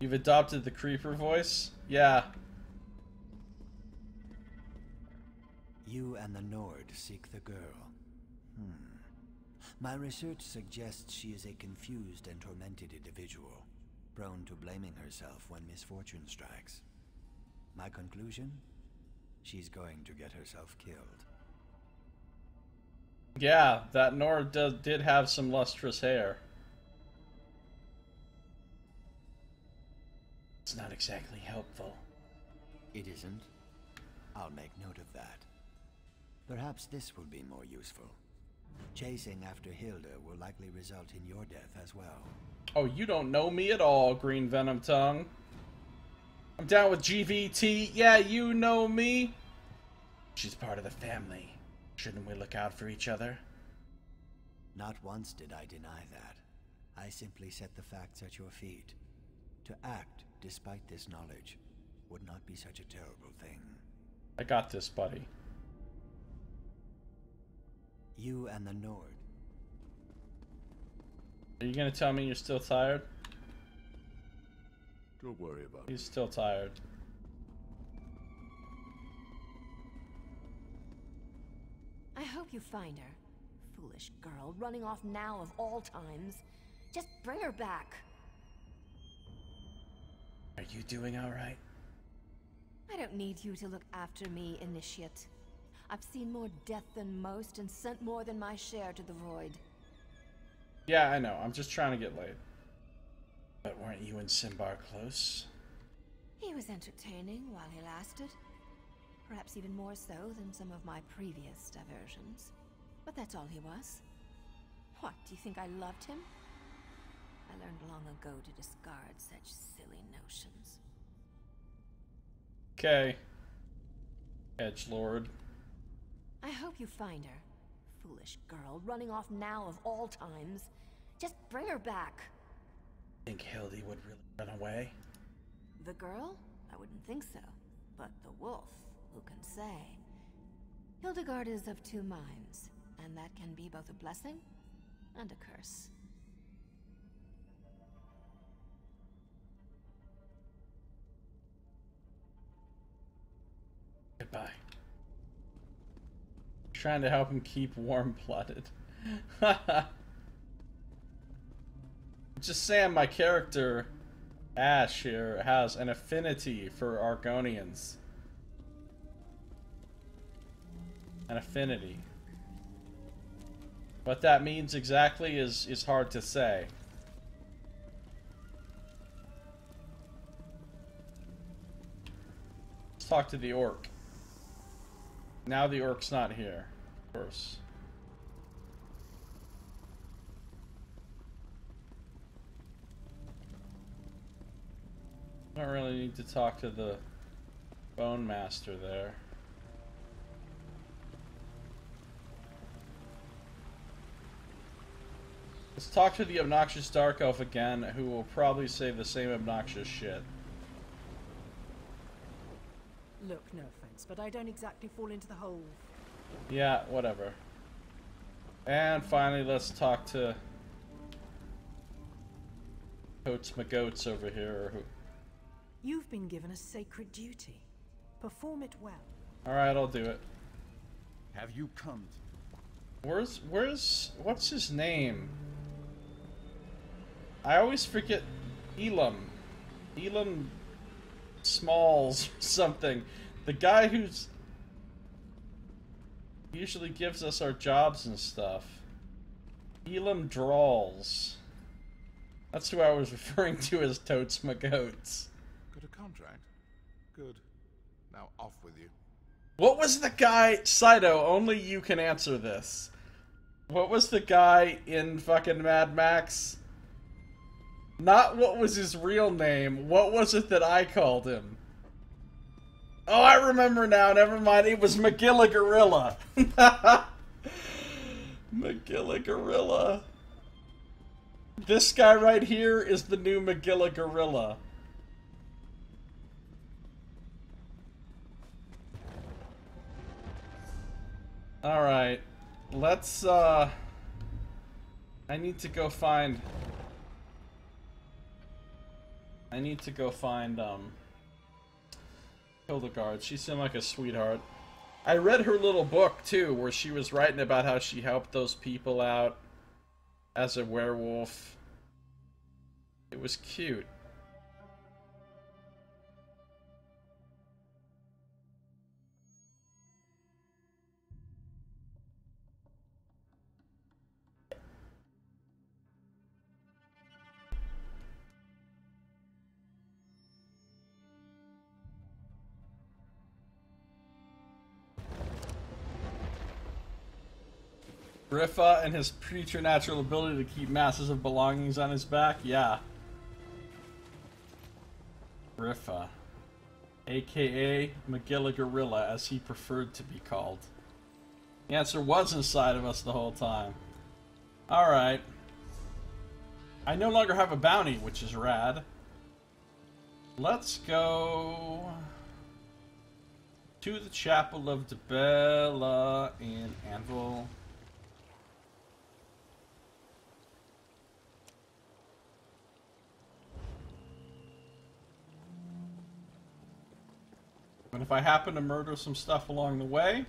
You've adopted the creeper voice? Yeah. You and the Nord seek the girl. Hmm. My research suggests she is a confused and tormented individual, prone to blaming herself when misfortune strikes. My conclusion? She's going to get herself killed. Yeah, that Nord does, did have some lustrous hair. It's not exactly helpful. It isn't? I'll make note of that. Perhaps this will be more useful. Chasing after Hilda will likely result in your death as well. Oh, you don't know me at all, Green Venom Tongue. I'm down with GVT. Yeah, you know me. She's part of the family. Shouldn't we look out for each other? Not once did I deny that. I simply set the facts at your feet. To act despite this knowledge would not be such a terrible thing. I got this, buddy. You and the Nord. Are you gonna tell me you're still tired? Don't worry about it. He's still tired. I hope you find her. Foolish girl, running off now of all times. Just bring her back. Are you doing alright? I don't need you to look after me, Initiate. I've seen more death than most and sent more than my share to the void. Yeah, I know. I'm just trying to get laid. But weren't you and Simbar close? He was entertaining while he lasted. Perhaps even more so than some of my previous diversions. But that's all he was. What, do you think I loved him? I learned long ago to discard such silly notions. Okay. Edge Lord. I hope you find her. Foolish girl, running off now of all times. Just bring her back. Think Hildy would really run away? The girl? I wouldn't think so. But the wolf, who can say? Hildegard is of two minds, and that can be both a blessing and a curse. Goodbye. Trying to help him keep warm-blooded. Just saying my character, Ash here, has an affinity for Argonians. Affinity. What that means exactly is, is hard to say. Let's talk to the orc. Now the orc's not here, of course. I Don't really need to talk to the Bone Master there. Let's talk to the obnoxious Dark Elf again, who will probably say the same obnoxious shit. Look, no offense, but I don't exactly fall into the hole. Yeah, whatever. And finally, let's talk to Coates McGoats over here. Who... You've been given a sacred duty. Perform it well. All right, I'll do it. Have you come? Where's where's what's his name? I always forget Elam. Elam Smalls something. The guy who's usually gives us our jobs and stuff. Elam Drals. That's who I was referring to as Totes McGoats. Got a contract? Good. Now off with you. What was the guy, Saito? Only you can answer this. What was the guy in fucking Mad Max? Not what was his real name. What was it that I called him? Oh, I remember now. Never mind. It was Magilla Gorilla. Magilla Gorilla. This guy right here is the new Magilla Gorilla. Alright. Let's, uh... I need to go find... I need to go find, um... Hildegard. She seemed like a sweetheart. I read her little book, too, where she was writing about how she helped those people out as a werewolf. It was cute. Griffa and his preternatural ability to keep masses of belongings on his back? Yeah. Griffa. AKA Gorilla, as he preferred to be called. The answer was inside of us the whole time. Alright. I no longer have a bounty, which is rad. Let's go to the Chapel of Dibella in Anvil. And if I happen to murder some stuff along the way,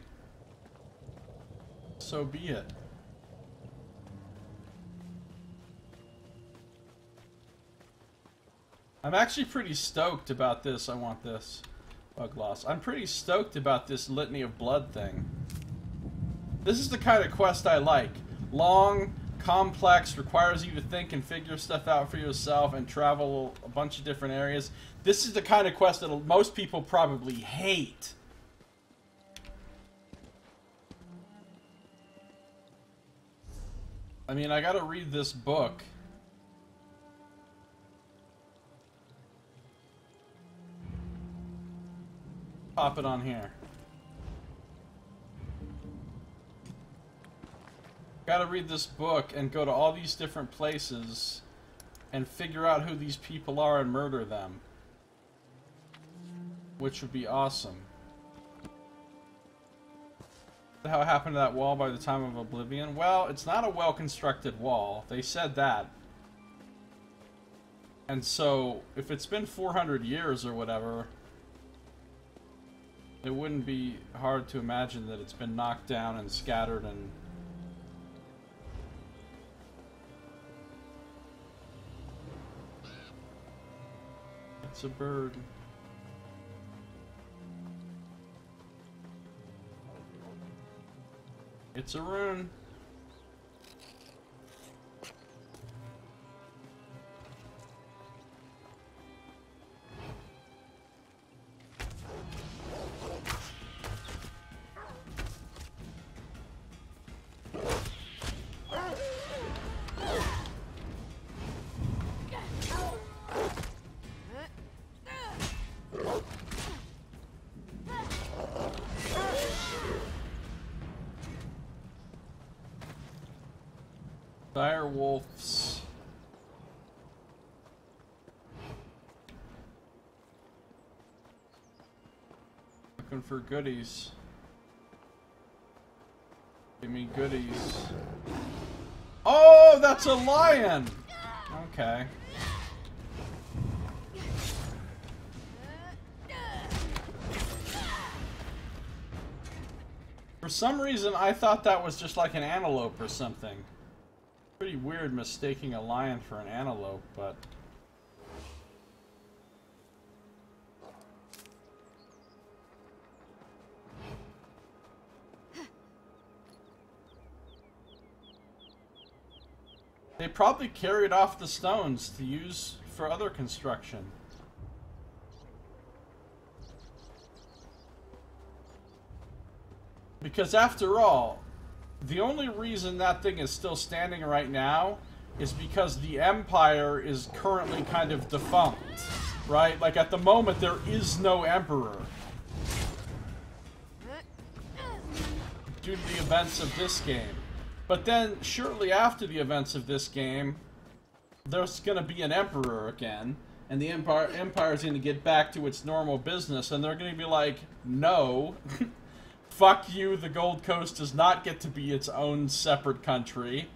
so be it. I'm actually pretty stoked about this. I want this. Uh, Bug loss. I'm pretty stoked about this Litany of Blood thing. This is the kind of quest I like. Long, complex, requires you to think and figure stuff out for yourself and travel a bunch of different areas. This is the kind of quest that most people probably hate. I mean, I gotta read this book. Pop it on here. Gotta read this book and go to all these different places and figure out who these people are and murder them. Which would be awesome. How it happened to that wall by the time of Oblivion? Well, it's not a well-constructed wall. They said that. And so, if it's been 400 years or whatever, it wouldn't be hard to imagine that it's been knocked down and scattered and a bird. It's a rune. For goodies. Give me goodies. Oh, that's a lion! Okay. For some reason, I thought that was just like an antelope or something. Pretty weird mistaking a lion for an antelope, but... They probably carried off the stones to use for other construction. Because after all, the only reason that thing is still standing right now is because the Empire is currently kind of defunct, right? Like at the moment, there is no Emperor. Due to the events of this game. But then, shortly after the events of this game, there's gonna be an Emperor again, and the Empire Empire's gonna get back to its normal business, and they're gonna be like, no. Fuck you, the Gold Coast does not get to be its own separate country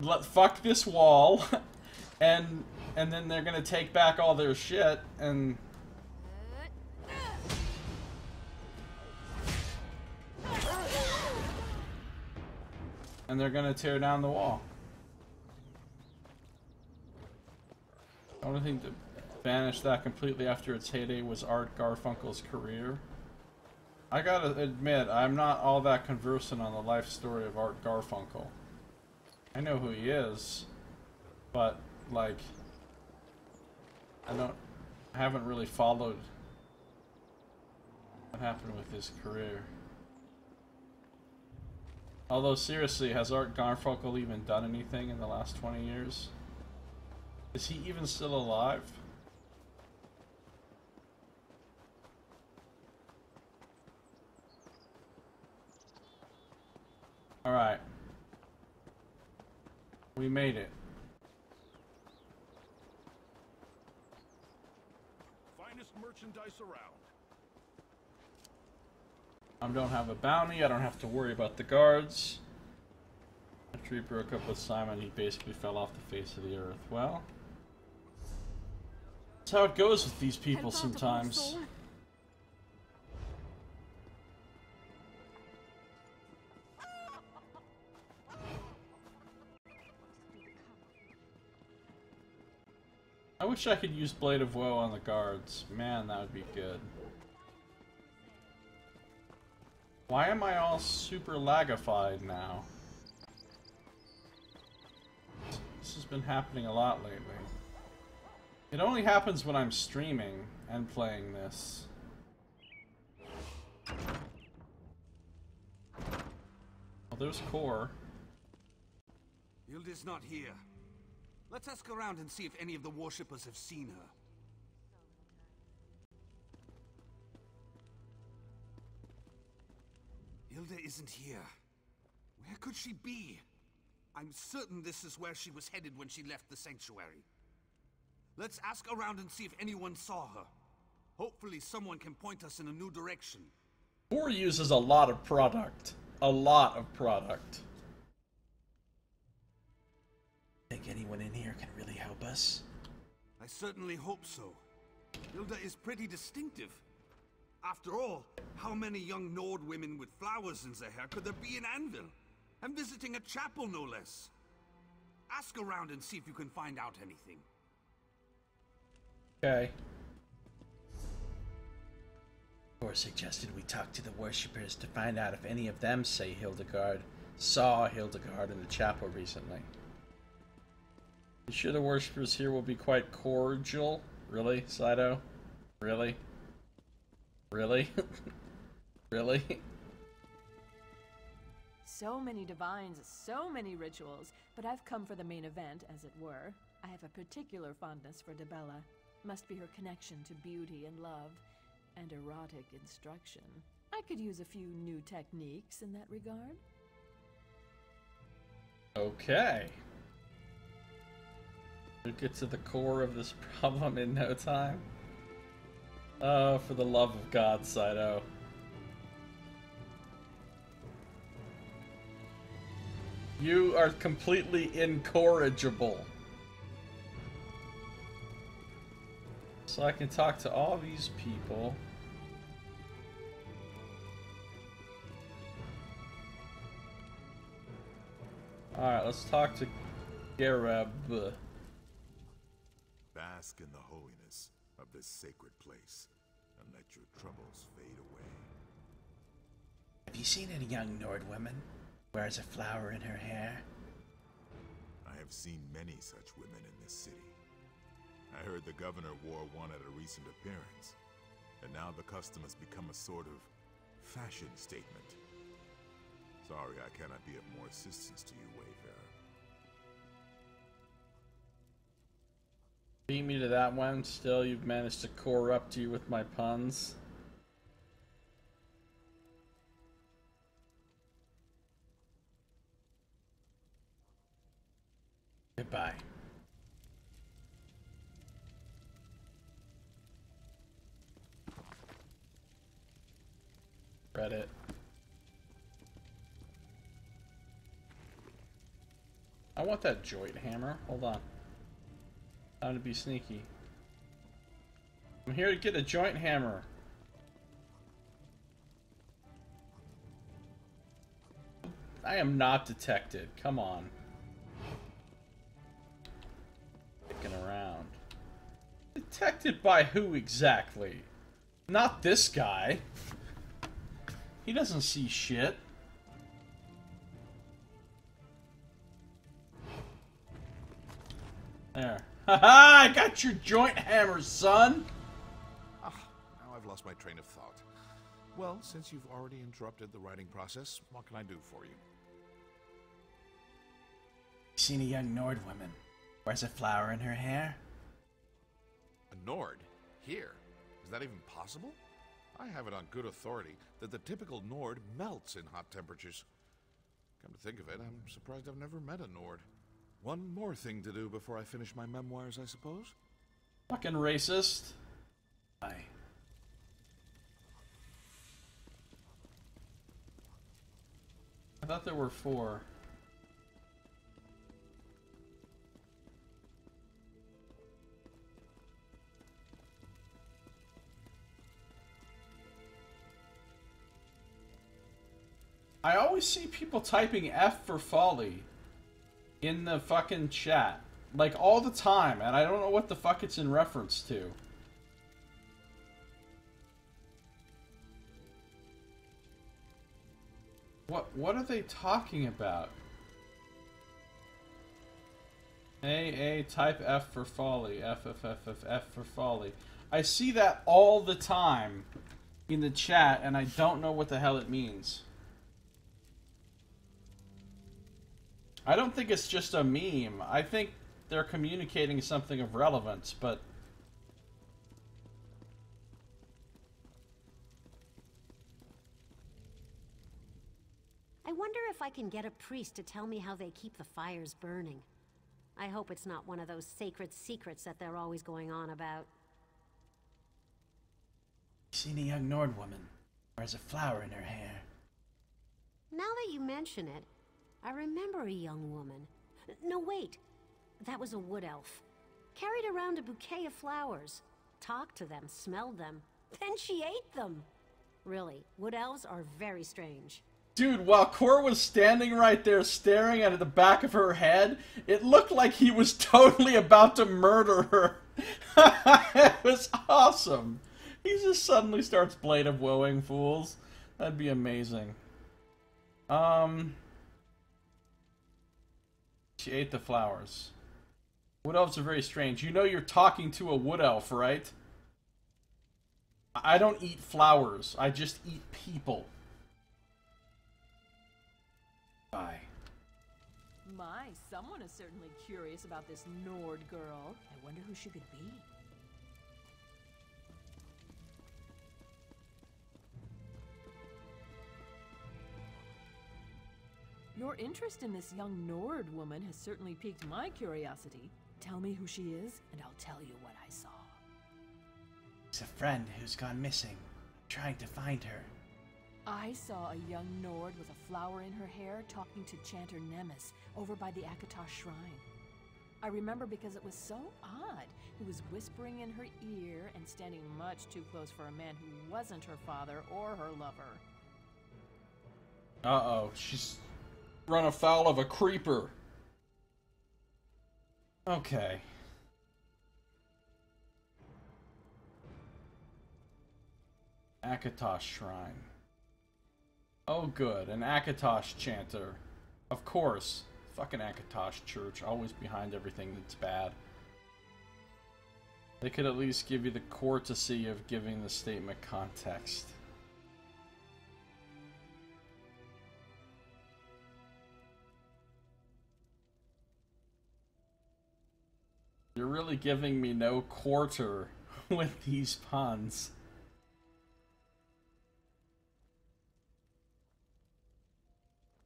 let fuck this wall, and and then they're gonna take back all their shit and. And they're gonna tear down the wall. The only thing to banish that completely after its heyday was Art Garfunkel's career. I gotta admit, I'm not all that conversant on the life story of Art Garfunkel. I know who he is, but like, I don't, I haven't really followed what happened with his career. Although seriously, has Art Garfunkel even done anything in the last 20 years? Is he even still alive? Alright. We made it. Finest merchandise around. I don't have a bounty. I don't have to worry about the guards. After he broke up with Simon, he basically fell off the face of the earth. Well, that's how it goes with these people sometimes. I wish I could use Blade of Woe on the guards. Man, that would be good. Why am I all super lagified now? This has been happening a lot lately. It only happens when I'm streaming and playing this. Well, there's Kor. Hilda's not here. Let's ask around and see if any of the worshippers have seen her. Hilda isn't here. Where could she be? I'm certain this is where she was headed when she left the sanctuary. Let's ask around and see if anyone saw her. Hopefully someone can point us in a new direction. Kor uses a lot of product. A lot of product. Think anyone in here can really help us? I certainly hope so. Hilda is pretty distinctive. After all, how many young Nord women with flowers in their hair could there be in Anvil? And visiting a chapel, no less. Ask around and see if you can find out anything. Okay. Or suggested we talk to the worshippers to find out if any of them say Hildegard saw Hildegard in the chapel recently. You sure the worshippers here will be quite cordial? Really, Saito? Really? Really? really? So many divines, so many rituals, but I've come for the main event, as it were. I have a particular fondness for Dibella. Must be her connection to beauty and love, and erotic instruction. I could use a few new techniques in that regard. Okay. We'll get to the core of this problem in no time. Oh, for the love of God, Saito. You are completely incorrigible. So I can talk to all these people. Alright, let's talk to Gareb. Bask in the holiness of this sacred place, and let your troubles fade away. Have you seen any young Nord woman? Wears a flower in her hair? I have seen many such women in this city. I heard the governor wore one at a recent appearance, and now the custom has become a sort of fashion statement. Sorry, I cannot be of more assistance to you, Wayfarer. Beat me to that one. Still, you've managed to corrupt you with my puns. Goodbye. Reddit. I want that joint hammer. Hold on. Time to be sneaky. I'm here to get a joint hammer. I am not detected. Come on. Looking around. Detected by who exactly? Not this guy. He doesn't see shit. There. Haha! I got your joint hammer, son! Ah, now I've lost my train of thought. Well, since you've already interrupted the writing process, what can I do for you? Seen a young Nord woman. Wears a flower in her hair. A Nord? Here? Is that even possible? I have it on good authority that the typical Nord melts in hot temperatures. Come to think of it, I'm surprised I've never met a Nord. One more thing to do before I finish my memoirs, I suppose? Fucking racist. Bye. I thought there were four. I always see people typing F for folly in the fucking chat. Like all the time, and I don't know what the fuck it's in reference to. What what are they talking about? A A type F for folly. F F F F F for folly. I see that all the time in the chat and I don't know what the hell it means. I don't think it's just a meme. I think they're communicating something of relevance, but I wonder if I can get a priest to tell me how they keep the fires burning. I hope it's not one of those sacred secrets that they're always going on about. Seen a young Nord woman. Wears a flower in her hair. Now that you mention it, I remember a young woman. No, wait. That was a wood elf. Carried around a bouquet of flowers. Talked to them, smelled them. Then she ate them. Really, wood elves are very strange. Dude, while Kor was standing right there staring at the back of her head, it looked like he was totally about to murder her. it was awesome. He just suddenly starts Blade of Woeing Fools. That'd be amazing. Um. She ate the flowers. Wood elves are very strange. You know you're talking to a wood elf, right? I don't eat flowers. I just eat people. Bye. My, someone is certainly curious about this Nord girl. I wonder who she could be. Your interest in this young Nord woman has certainly piqued my curiosity. Tell me who she is, and I'll tell you what I saw. It's a friend who's gone missing. I'm trying to find her. I saw a young Nord with a flower in her hair talking to Chanter Nemes over by the Akatosh Shrine. I remember because it was so odd. He was whispering in her ear and standing much too close for a man who wasn't her father or her lover. Uh oh, she's run afoul of a creeper. Okay. Akatosh Shrine. Oh, good. An Akatosh chanter. Of course. Fucking Akatosh Church. Always behind everything that's bad. They could at least give you the courtesy of giving the statement context. You're really giving me no quarter with these puns.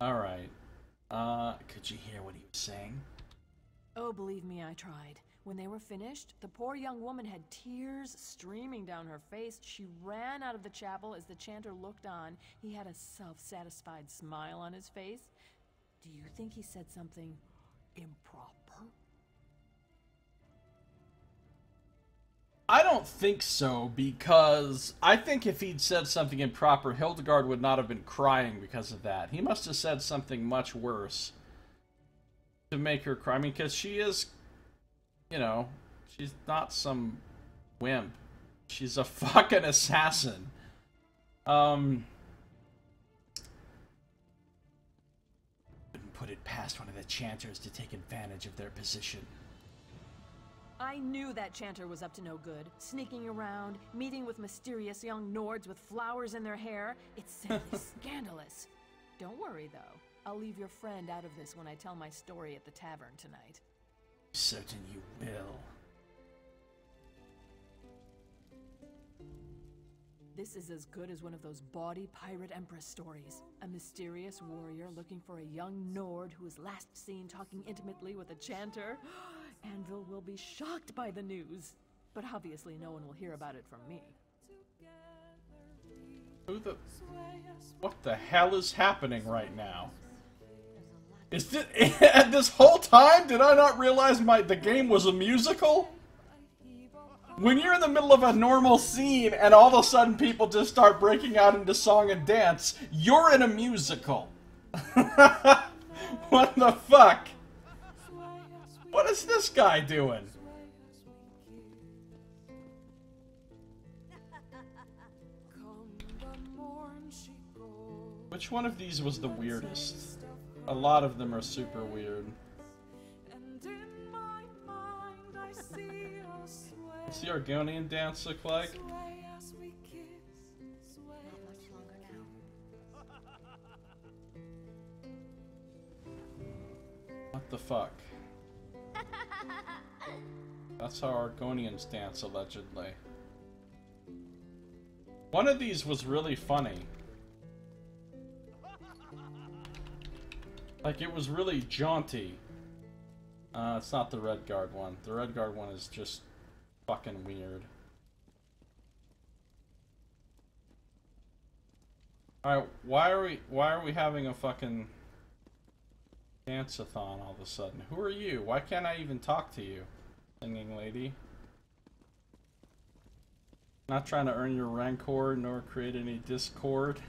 Alright. Uh, could you hear what he was saying? Oh, believe me, I tried. When they were finished, the poor young woman had tears streaming down her face. She ran out of the chapel as the chanter looked on. He had a self satisfied smile on his face. Do you think he said something improper? I don't think so because I think if he'd said something improper, Hildegard would not have been crying because of that. He must have said something much worse to make her cry. I mean, because she is, you know, she's not some wimp. She's a fucking assassin. Um. Wouldn't put it past one of the chanters to take advantage of their position. I knew that chanter was up to no good. Sneaking around, meeting with mysterious young Nords with flowers in their hair. It's simply scandalous. Don't worry, though. I'll leave your friend out of this when I tell my story at the tavern tonight. Certain you will. This is as good as one of those bawdy pirate empress stories. A mysterious warrior looking for a young Nord who was last seen talking intimately with a chanter. Oh, Anvil will be shocked by the news. But obviously no one will hear about it from me. Who the... What the hell is happening right now? Is this... this whole time, did I not realize my the game was a musical? When you're in the middle of a normal scene and all of a sudden people just start breaking out into song and dance, you're in a musical. what the fuck? What is this guy doing? Which one of these was the weirdest? A lot of them are super weird. What's the Argonian dance look like? What the fuck? That's how Argonians dance, allegedly. One of these was really funny. Like, it was really jaunty. Uh, it's not the Redguard one. The Redguard one is just fucking weird. Alright, why are we why are we having a fucking dance-a-thon all of a sudden? Who are you? Why can't I even talk to you, singing lady? Not trying to earn your rancor nor create any discord.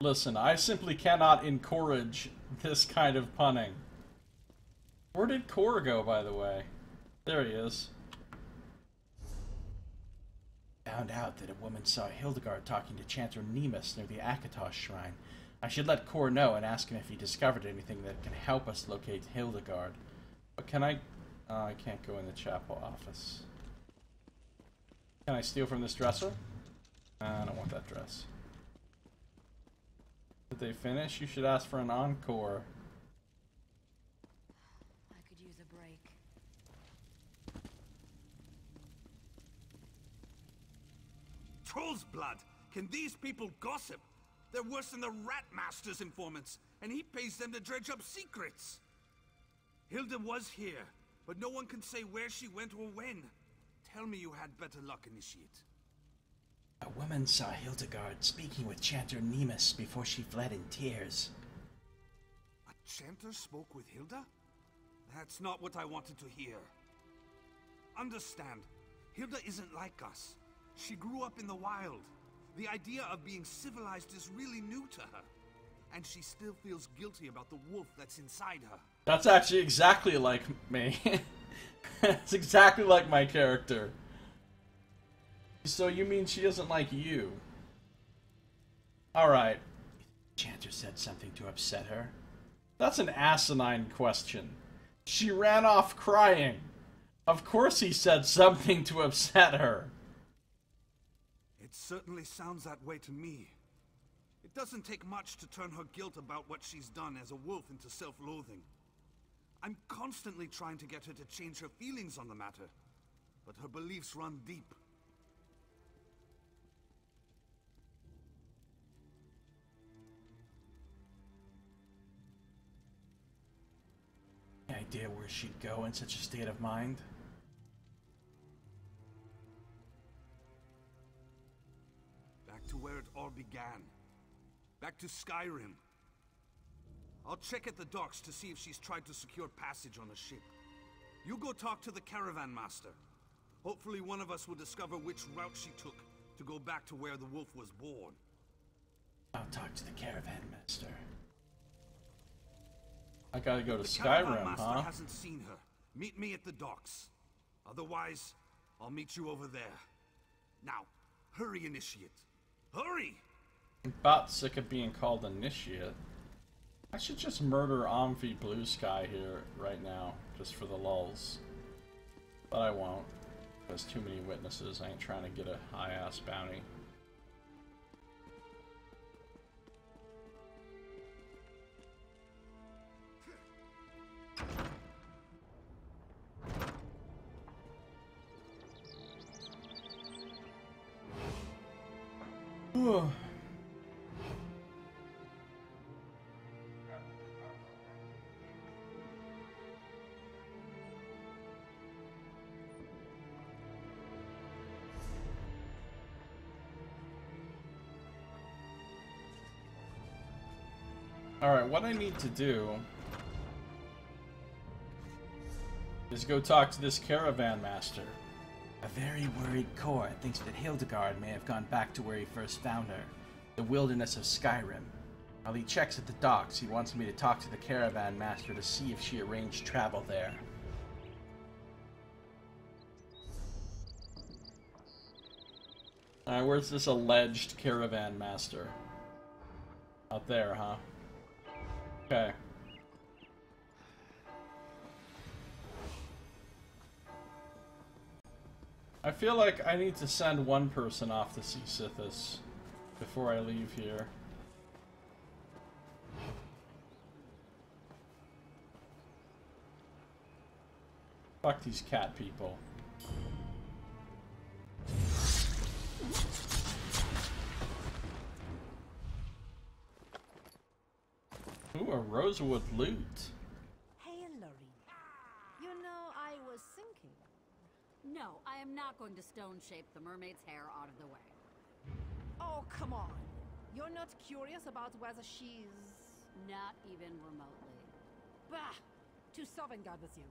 Listen, I simply cannot encourage this kind of punning. Where did Kor go, by the way? There he is. Found out that a woman saw Hildegard talking to Chanter Nemus near the Akatosh shrine. I should let Kor know and ask him if he discovered anything that can help us locate Hildegard. But can I... Uh, I can't go in the chapel office. Can I steal from this dresser? I don't want that dress. Did they finish? You should ask for an encore. I could use a break. Troll's blood! Can these people gossip? They're worse than the Rat Master's informants, and he pays them to dredge up secrets. Hilda was here, but no one can say where she went or when. Tell me you had better luck, Initiate. A woman saw Hildegard speaking with Chanter Nemus before she fled in tears. A chanter spoke with Hilda? That's not what I wanted to hear. Understand, Hilda isn't like us. She grew up in the wild. The idea of being civilized is really new to her. And she still feels guilty about the wolf that's inside her. That's actually exactly like me. it's exactly like my character. So you mean she isn't like you? Alright. Chanter said something to upset her. That's an asinine question. She ran off crying. Of course he said something to upset her. Certainly sounds that way to me. It doesn't take much to turn her guilt about what she's done as a wolf into self-loathing. I'm constantly trying to get her to change her feelings on the matter, but her beliefs run deep. Any idea where she'd go in such a state of mind? Where it all began. Back to Skyrim. I'll check at the docks to see if she's tried to secure passage on a ship. You go talk to the caravan master. Hopefully one of us will discover which route she took to go back to where the wolf was born. I'll talk to the caravan master. I gotta go to the caravan Skyrim, master huh? hasn't seen her. Meet me at the docks. Otherwise, I'll meet you over there. Now, hurry, Initiate. Hurry! I'm about sick of being called initiate. I should just murder Amphi Blue Sky here right now, just for the lulls. But I won't. There's too many witnesses. I ain't trying to get a high ass bounty. Alright, what I need to do is go talk to this caravan master. Very worried Kor thinks that Hildegard may have gone back to where he first found her, the wilderness of Skyrim. While he checks at the docks, he wants me to talk to the caravan master to see if she arranged travel there. Alright, where's this alleged caravan master? Out there, huh? Okay. I feel like I need to send one person off to see Sithis before I leave here. Fuck these cat people. Ooh, a rosewood lute. Hey, Lorena. You know, I was thinking. No, I am not going to stone shape the mermaid's hair out of the way. Oh, come on. You're not curious about whether she's... Not even remotely. Bah! To Sovngarde with you.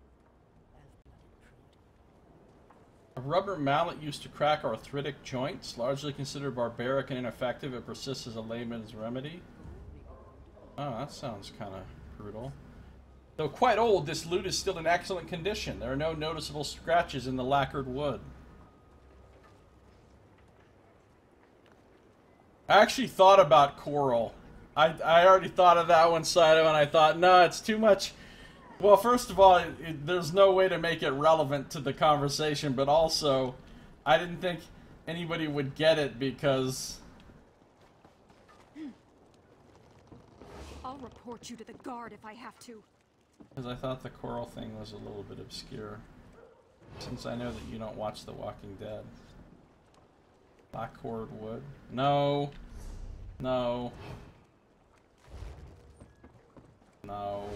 A rubber mallet used to crack arthritic joints, largely considered barbaric and ineffective, it persists as a layman's remedy. Oh, that sounds kind of brutal. Though quite old, this lute is still in excellent condition. There are no noticeable scratches in the lacquered wood. I actually thought about coral. I, I already thought of that one side of it, and I thought, no, it's too much. Well, first of all, it, it, there's no way to make it relevant to the conversation, but also, I didn't think anybody would get it because I'll report you to the guard if I have to. Because I thought the coral thing was a little bit obscure. Since I know that you don't watch The Walking Dead. Black cord wood. No. No. No.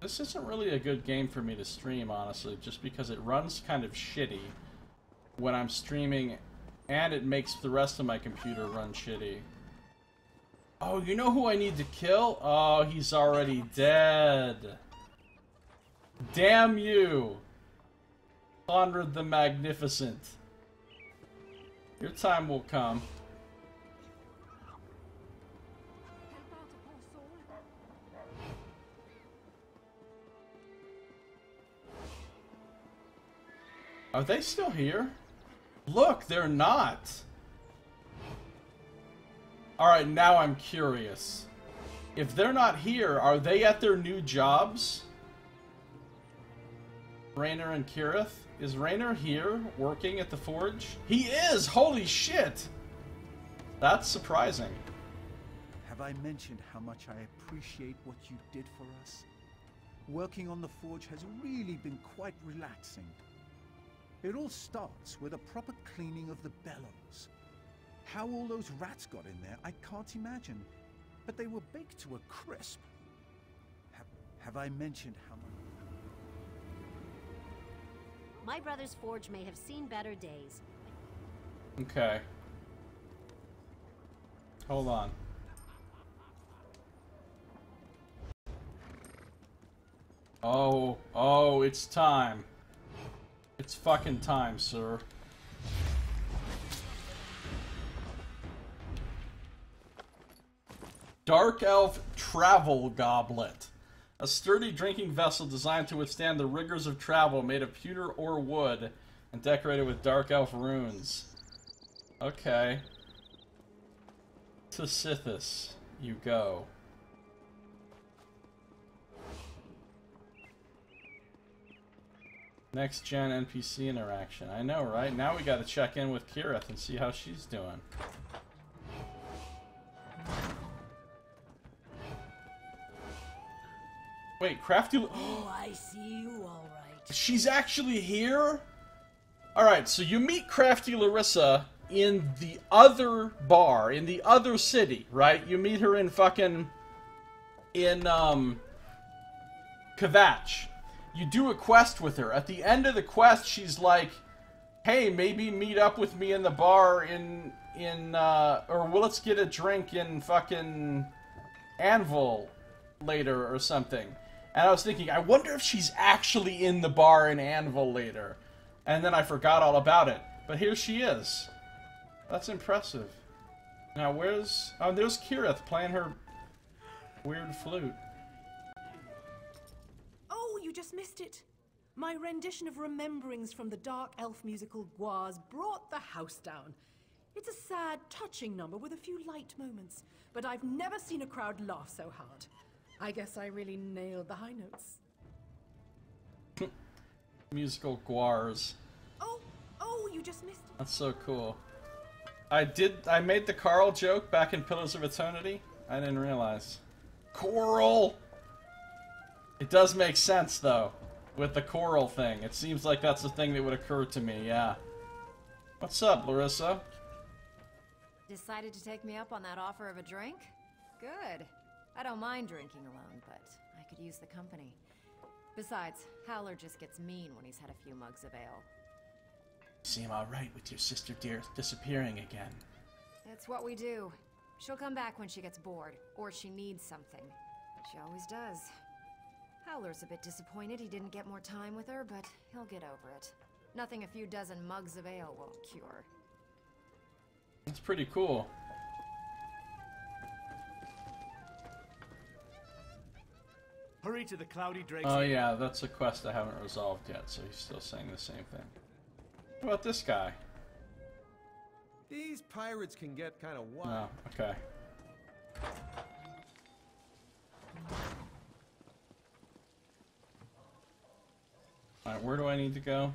This isn't really a good game for me to stream, honestly, just because it runs kind of shitty when I'm streaming and it makes the rest of my computer run shitty. Oh, you know who I need to kill? Oh, he's already dead. Damn you! Conrad the Magnificent. Your time will come. Are they still here? Look, they're not. Alright, now I'm curious. If they're not here, are they at their new jobs? Raynor and Kirith. Is Raynor here working at the forge? He is! Holy shit! That's surprising. Have I mentioned how much I appreciate what you did for us? Working on the forge has really been quite relaxing. It all starts with a proper cleaning of the bellows. How all those rats got in there, I can't imagine. But they were baked to a crisp. Have, have I mentioned how much... My brother's forge may have seen better days. Okay. Hold on. Oh, oh, it's time. It's fucking time, sir. Dark Elf Travel Goblet. A sturdy drinking vessel designed to withstand the rigors of travel, made of pewter or wood, and decorated with Dark Elf runes. Okay. To Sithis, you go. Next gen NPC interaction. I know, right? Now we gotta check in with Kirith and see how she's doing. Wait, Crafty... Oh, I see you all right. She's actually here? Alright, so you meet Crafty Lerisa in the other bar, in the other city, right? You meet her in fucking... In, um... Kvatch. You do a quest with her. At the end of the quest, she's like, Hey, maybe meet up with me in the bar in... In, uh... Or well, let's get a drink in fucking... Anvil later or something. And I was thinking, I wonder if she's actually in the bar in Anvil later. And then I forgot all about it. But here she is. That's impressive. Now, where's... Oh, there's Kirith playing her weird flute. Oh, you just missed it. My rendition of Rememberings from the Dark Elf musical Guars brought the house down. It's a sad, touching number with a few light moments, but I've never seen a crowd laugh so hard. I guess I really nailed the high notes. Musical Guars. Oh, oh, you just missed it. That's so cool. I did. I made the Carl joke back in Pillars of Eternity. I didn't realize. Coral. It does make sense though, with the coral thing. It seems like that's the thing that would occur to me. Yeah. What's up, Lerisa? Decided to take me up on that offer of a drink? Good. I don't mind drinking alone, but I could use the company. Besides, Howler just gets mean when he's had a few mugs of ale. Seem alright with your sister dear disappearing again. It's what we do. She'll come back when she gets bored, or she needs something. She always does. Howler's a bit disappointed he didn't get more time with her, but he'll get over it. Nothing a few dozen mugs of ale won't cure. It's pretty cool. Hurry to the cloudy drakes. Oh yeah, that's a quest I haven't resolved yet, so he's still saying the same thing. What about this guy? These pirates can get kind of wild. Oh, okay. Alright, where do I need to go?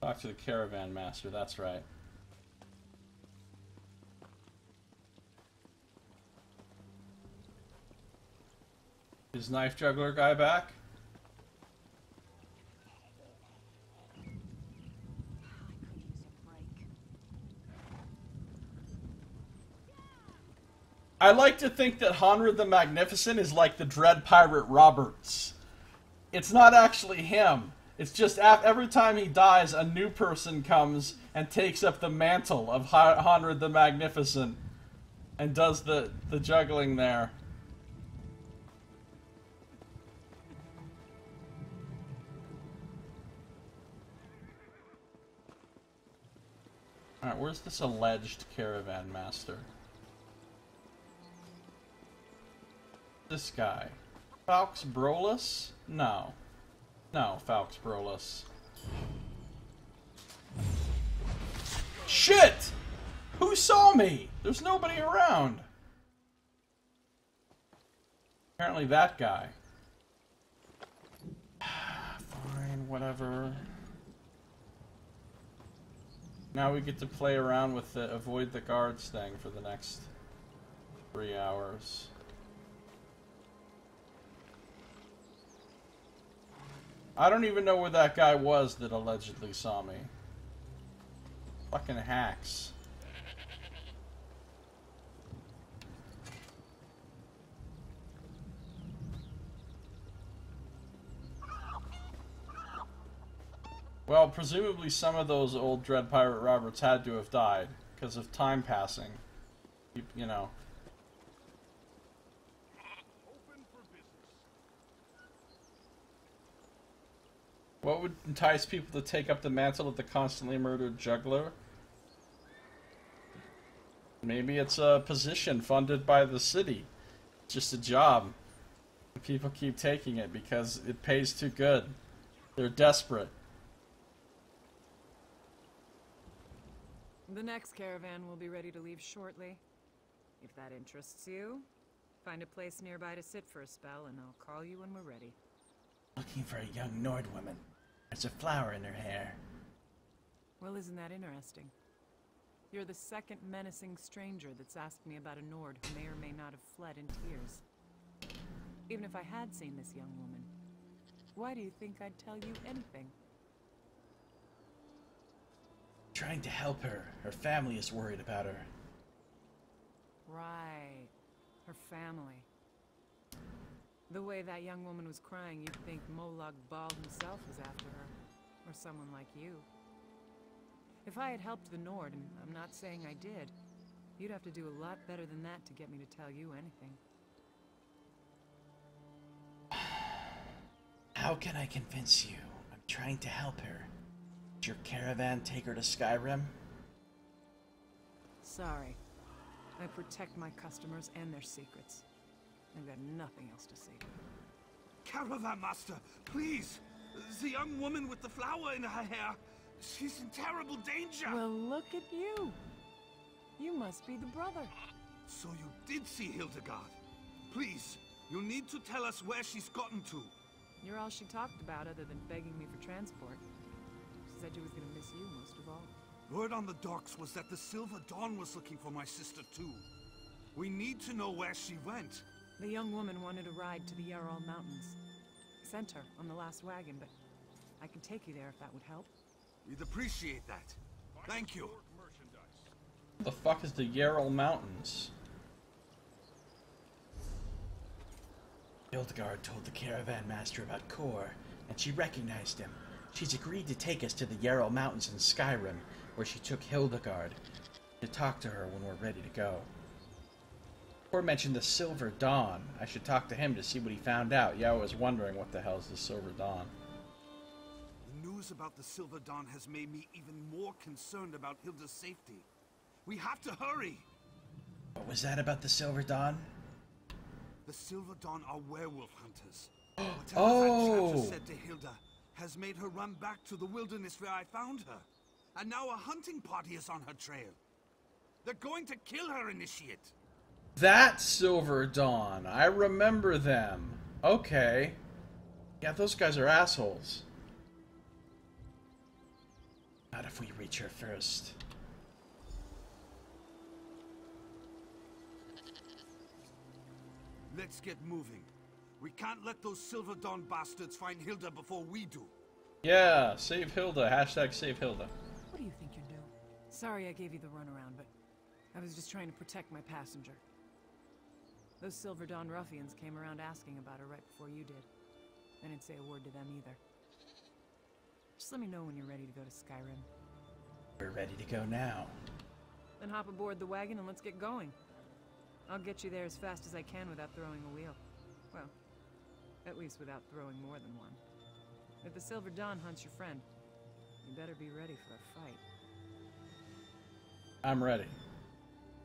Talk to the caravan master, that's right. Is knife juggler guy back? I like to think that Honrad the Magnificent is like the Dread Pirate Roberts. It's not actually him. It's just every time he dies, a new person comes and takes up the mantle of Honrad the Magnificent and does the, the juggling there. Alright, where's this alleged caravan master? This guy. Falx Brolus? No. No, Falx Brolus. Shit! Who saw me? There's nobody around. Apparently that guy. Fine, whatever. Now we get to play around with the avoid the guards thing for the next three hours. I don't even know where that guy was that allegedly saw me. Fucking hacks. Well, presumably some of those old Dread Pirate Roberts had to have died because of time passing. You, you know. What would entice people to take up the mantle of the constantly murdered juggler? Maybe it's a position funded by the city. just a job. People keep taking it because it pays too good. They're desperate. The next caravan will be ready to leave shortly. If that interests you, find a place nearby to sit for a spell and I'll call you when we're ready. Looking for a young Nord woman. There's a flower in her hair. Well, isn't that interesting? You're the second menacing stranger that's asked me about a Nord who may or may not have fled in tears. Even if I had seen this young woman, why do you think I'd tell you anything? Trying to help her. Her family is worried about her. Right. Her family. The way that young woman was crying, you'd think Molag Bal himself was after her. Or someone like you. If I had helped the Nord, and I'm not saying I did, you'd have to do a lot better than that to get me to tell you anything. How can I convince you? I'm trying to help her. Did your caravan take her to Skyrim? Sorry. I protect my customers and their secrets. I've got nothing else to say. Caravan Master, please! The young woman with the flower in her hair, she's in terrible danger! Well, look at you! You must be the brother. So you did see Hildegard. Please, you need to tell us where she's gotten to. You're all she talked about other than begging me for transport. She said she was gonna miss you most of all. Word on the docks was that the Silver Dawn was looking for my sister too. We need to know where she went. The young woman wanted a ride to the Yarral Mountains. Sent her on the last wagon, but I can take you there if that would help. We'd appreciate that. Thank you. The fuck is the Yarrow Mountains? Hildegard told the caravan master about Kor, and she recognized him. She's agreed to take us to the Yarrow Mountains in Skyrim, where she took Hildegard, to talk to her when we're ready to go. Kor mentioned the Silver Dawn. I should talk to him to see what he found out. Yeah, I was wondering what the hell is the Silver Dawn. The news about the Silver Dawn has made me even more concerned about Hilda's safety. We have to hurry! What was that about the Silver Dawn? The Silver Dawn are werewolf hunters. Whatever Oh. that Chapter said to oh! Hilda has made her run back to the wilderness where I found her. And now a hunting party is on her trail. They're going to kill her, Initiate. That Silver Dawn. I remember them. Okay. Yeah, those guys are assholes. Not if we reach her first. Let's get moving. We can't let those Silver Dawn bastards find Hilda before we do. Yeah, save Hilda. Hashtag save Hilda. What do you think you're doing? Sorry I gave you the runaround, but I was just trying to protect my passenger. Those Silver Dawn ruffians came around asking about her right before you did. I didn't say a word to them either. Just let me know when you're ready to go to Skyrim. We're ready to go now. Then hop aboard the wagon and let's get going. I'll get you there as fast as I can without throwing a wheel. Well, at least without throwing more than one. If the Silver Dawn hunts your friend, you better be ready for a fight. I'm ready.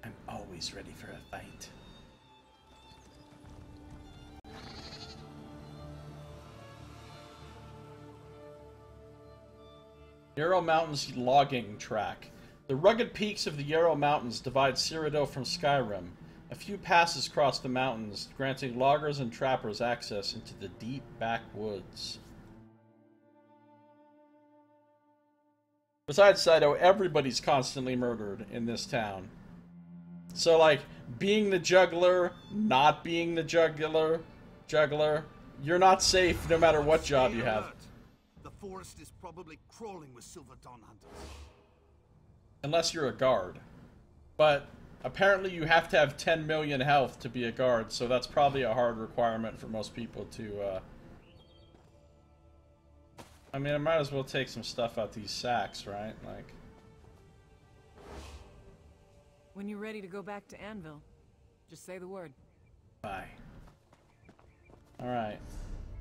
I'm always ready for a fight. Yarrow Mountains logging track. The rugged peaks of the Yarrow Mountains divide Cyrodiil from Skyrim. A few passes cross the mountains, granting loggers and trappers access into the deep backwoods. Besides Saito, everybody's constantly murdered in this town. So, like, being the juggler, not being the juggler, juggler, you're not safe no matter what job you have. The forest is probably crawling with Silver Dawn hunters. Unless you're a guard. But apparently you have to have 10 million health to be a guard, so that's probably a hard requirement for most people to, uh... I mean, I might as well take some stuff out these sacks, right? Like... When you're ready to go back to Anvil, just say the word. Bye. Alright.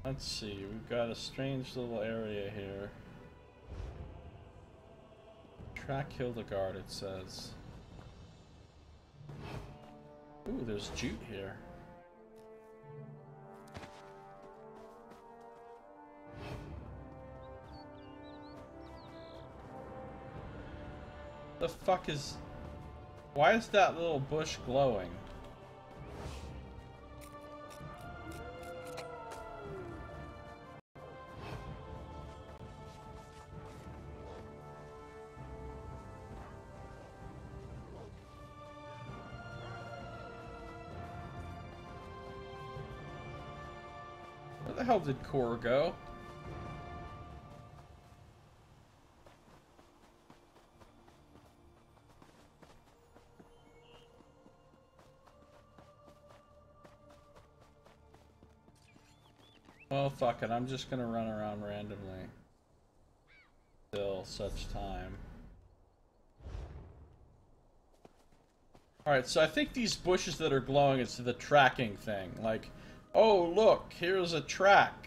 Let's see. We've got a strange little area here. Track Hildegard, it says. Ooh, there's jute here. The fuck is... Why is that little bush glowing? Did Kor go? Well, fuck it. I'm just gonna run around randomly. Till such time. Alright, so I think these bushes that are glowing is the tracking thing. Like, oh, look, here's a track.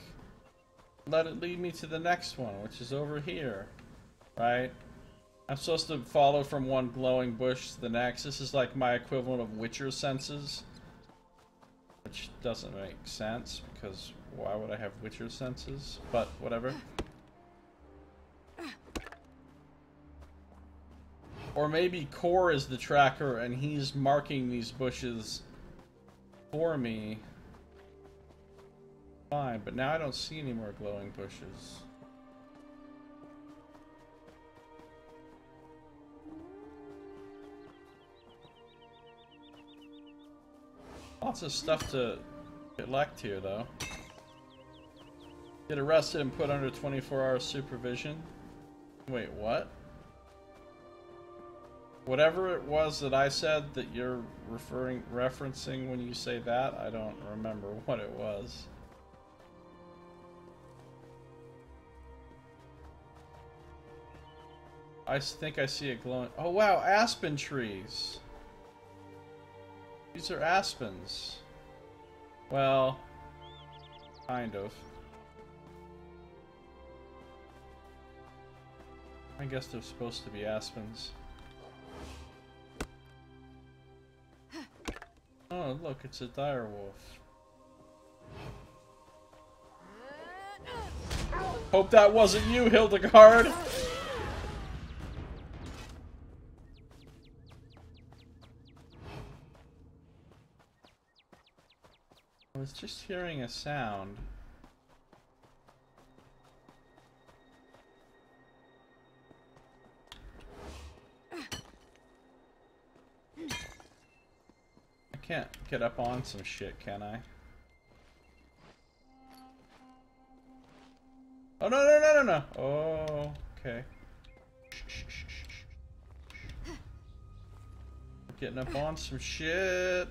Let it lead me to the next one, which is over here. Right? I'm supposed to follow from one glowing bush to the next. This is like my equivalent of Witcher senses. Which doesn't make sense, because why would I have Witcher senses? But, whatever. Or maybe Kor is the tracker and he's marking these bushes for me. Fine, but now I don't see any more glowing bushes. Lots of stuff to collect here, though. Get arrested and put under 24-hour supervision. Wait, what? Whatever it was that I said that you're referring referencing when you say that, I don't remember what it was. I think I see it glowing. Oh wow, aspen trees. These are aspens. Well, kind of. I guess they're supposed to be aspens. Oh, look, it's a dire wolf. Hope that wasn't you, Hildegard! Was just hearing a sound. I can't get up on some shit, can I? Oh, no, no, no, no, no! Oh, okay. Getting up on some shit.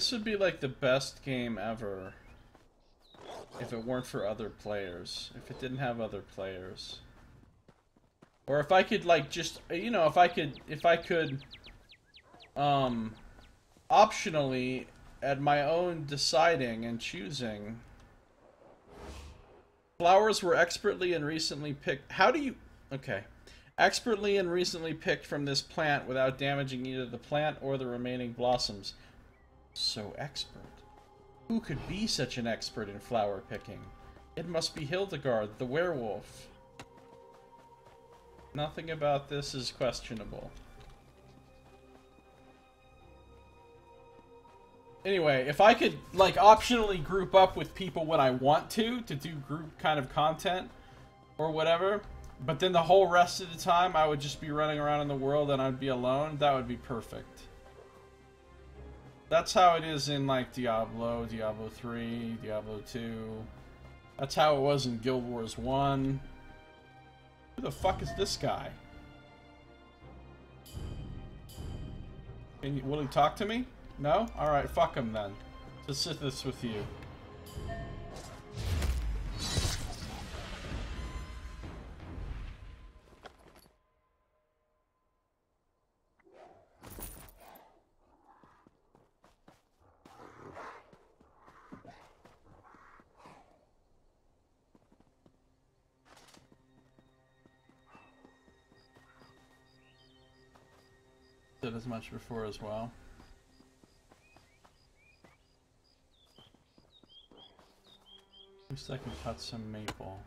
This would be like the best game ever if it weren't for other players. If it didn't have other players. Or if I could like just you know, if I could if I could um optionally at my own deciding and choosing flowers were expertly and recently picked how do you okay Expertly and recently picked from this plant without damaging either the plant or the remaining blossoms. So expert. Who could be such an expert in flower picking? It must be Hildegard, the werewolf. Nothing about this is questionable. Anyway, if I could, like, optionally group up with people when I want to, to do group kind of content, or whatever, but then the whole rest of the time I would just be running around in the world and I'd be alone, that would be perfect. That's how it is in, like, Diablo, Diablo 3, Diablo 2. That's how it was in Guild Wars 1. Who the fuck is this guy? Can you, will he talk to me? No? Alright, fuck him then. To Sithis with you. Did as much before as well. At least I can cut some maple.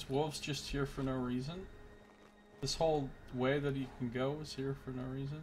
These wolves just here for no reason? This whole way that he can go is here for no reason?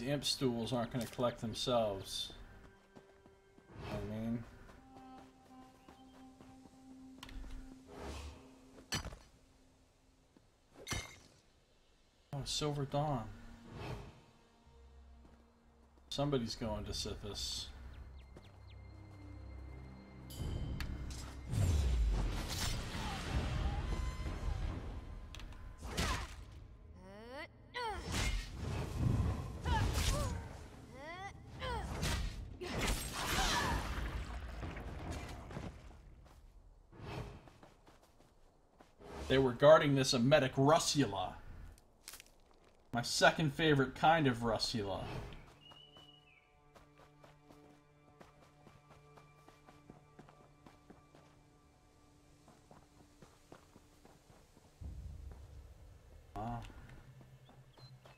These imp stools aren't going to collect themselves. I mean... Oh, Silver Dawn. Somebody's going to Sithis. Guarding this emetic Russula. My second favorite kind of Russula. Ah.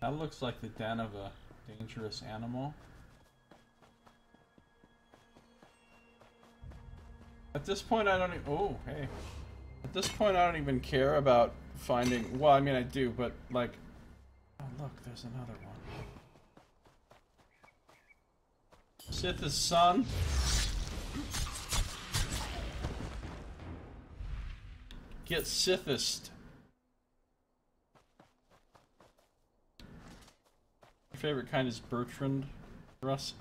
That looks like the den of a dangerous animal. At this point, I don't even... Oh, hey. At this point, I don't even care about finding... Well, I mean, I do, but, like... Oh, look, there's another one. Sith's son. Get Sithist. Your favorite kind is Bertrand, Russ.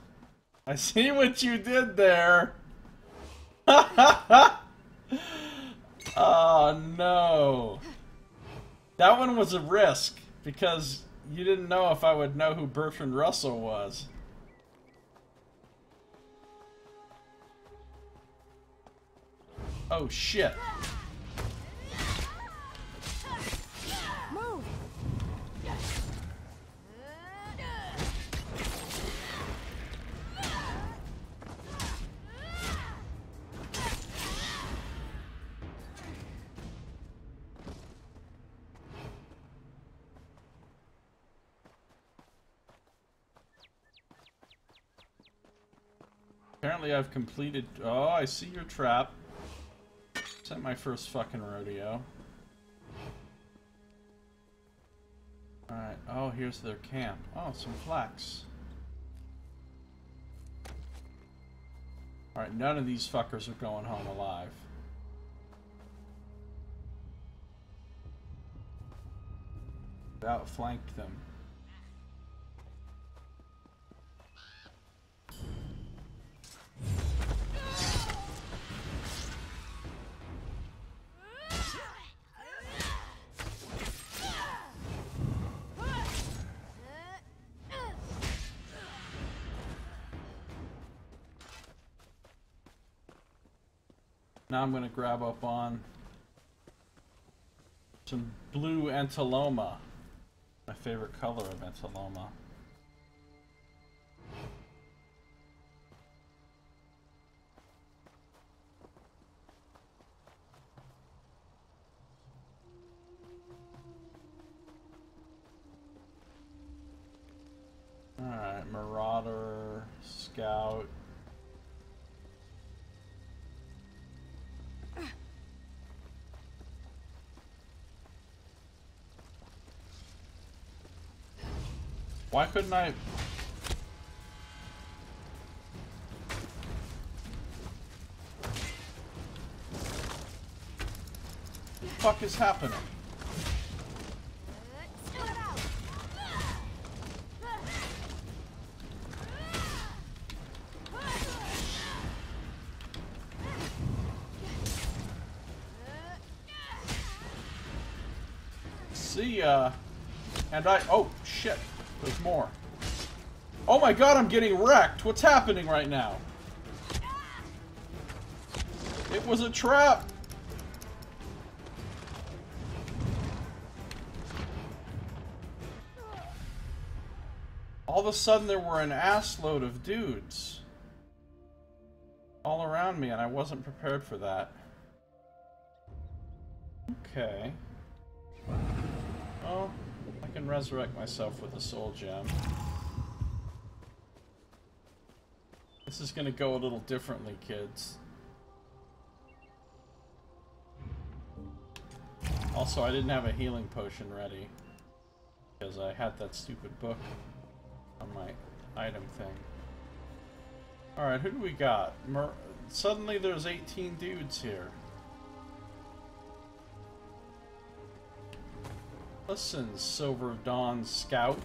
I see what you did there. oh no. That one was a risk because you didn't know if I would know who Bertrand Russell was. Oh shit. I've completed... Oh, I see your trap. Is that my first fucking rodeo? Alright, oh, here's their camp. Oh, some flax. Alright, none of these fuckers are going home alive. Outflanked them. Now I'm going to grab up on some blue Entoloma. My favorite color of Entoloma. Why couldn't I... What the fuck is happening? See ya. And I... Oh, shit. More. Oh my god, I'm getting wrecked! What's happening right now? It was a trap! All of a sudden there were an assload of dudes all around me and I wasn't prepared for that. Okay. Can resurrect myself with a soul gem. This is gonna go a little differently, kids. Also, I didn't have a healing potion ready. Because I had that stupid book on my item thing. Alright, who do we got? Mer Suddenly there's 18 dudes here. Listen, Silver Dawn Scout.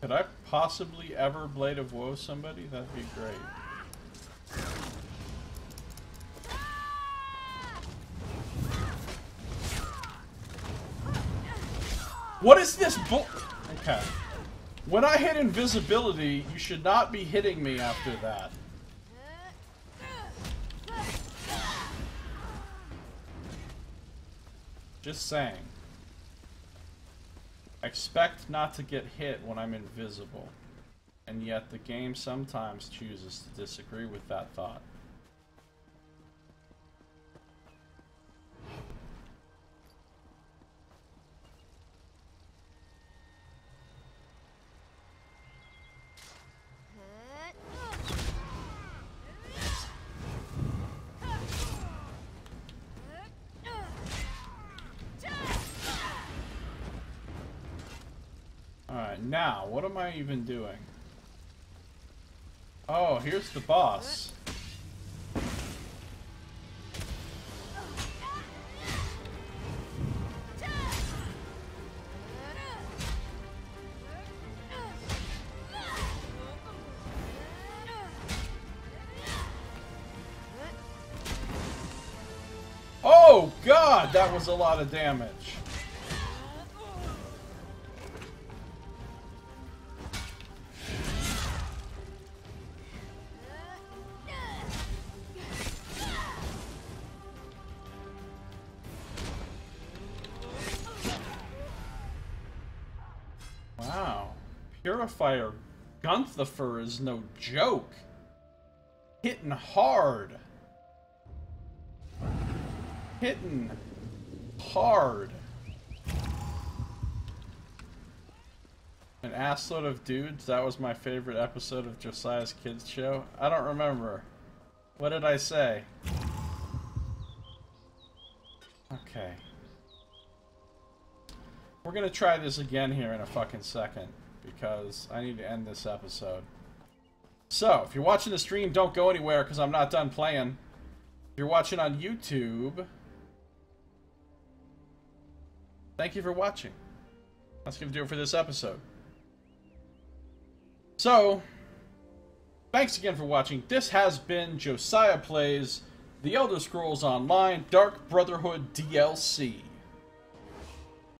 Could I possibly ever Blade of Woe somebody? That'd be great. What is this bull- Okay. When I hit invisibility, you should not be hitting me after that. Just saying. Expect not to get hit when I'm invisible. And yet the game sometimes chooses to disagree with that thought. you been doing? Oh, here's the boss. Oh god, that was a lot of damage. Purifier Gunther is no joke. Hitting hard. Hitting hard. An assload of dudes. That was my favorite episode of Josiah's Kids Show. I don't remember. What did I say? Okay. We're gonna try this again here in a fucking second because I need to end this episode. So, if you're watching the stream, don't go anywhere because I'm not done playing. If you're watching on YouTube, thank you for watching. That's going to do it for this episode. So, thanks again for watching. This has been Josiah Plays The Elder Scrolls Online Dark Brotherhood DLC.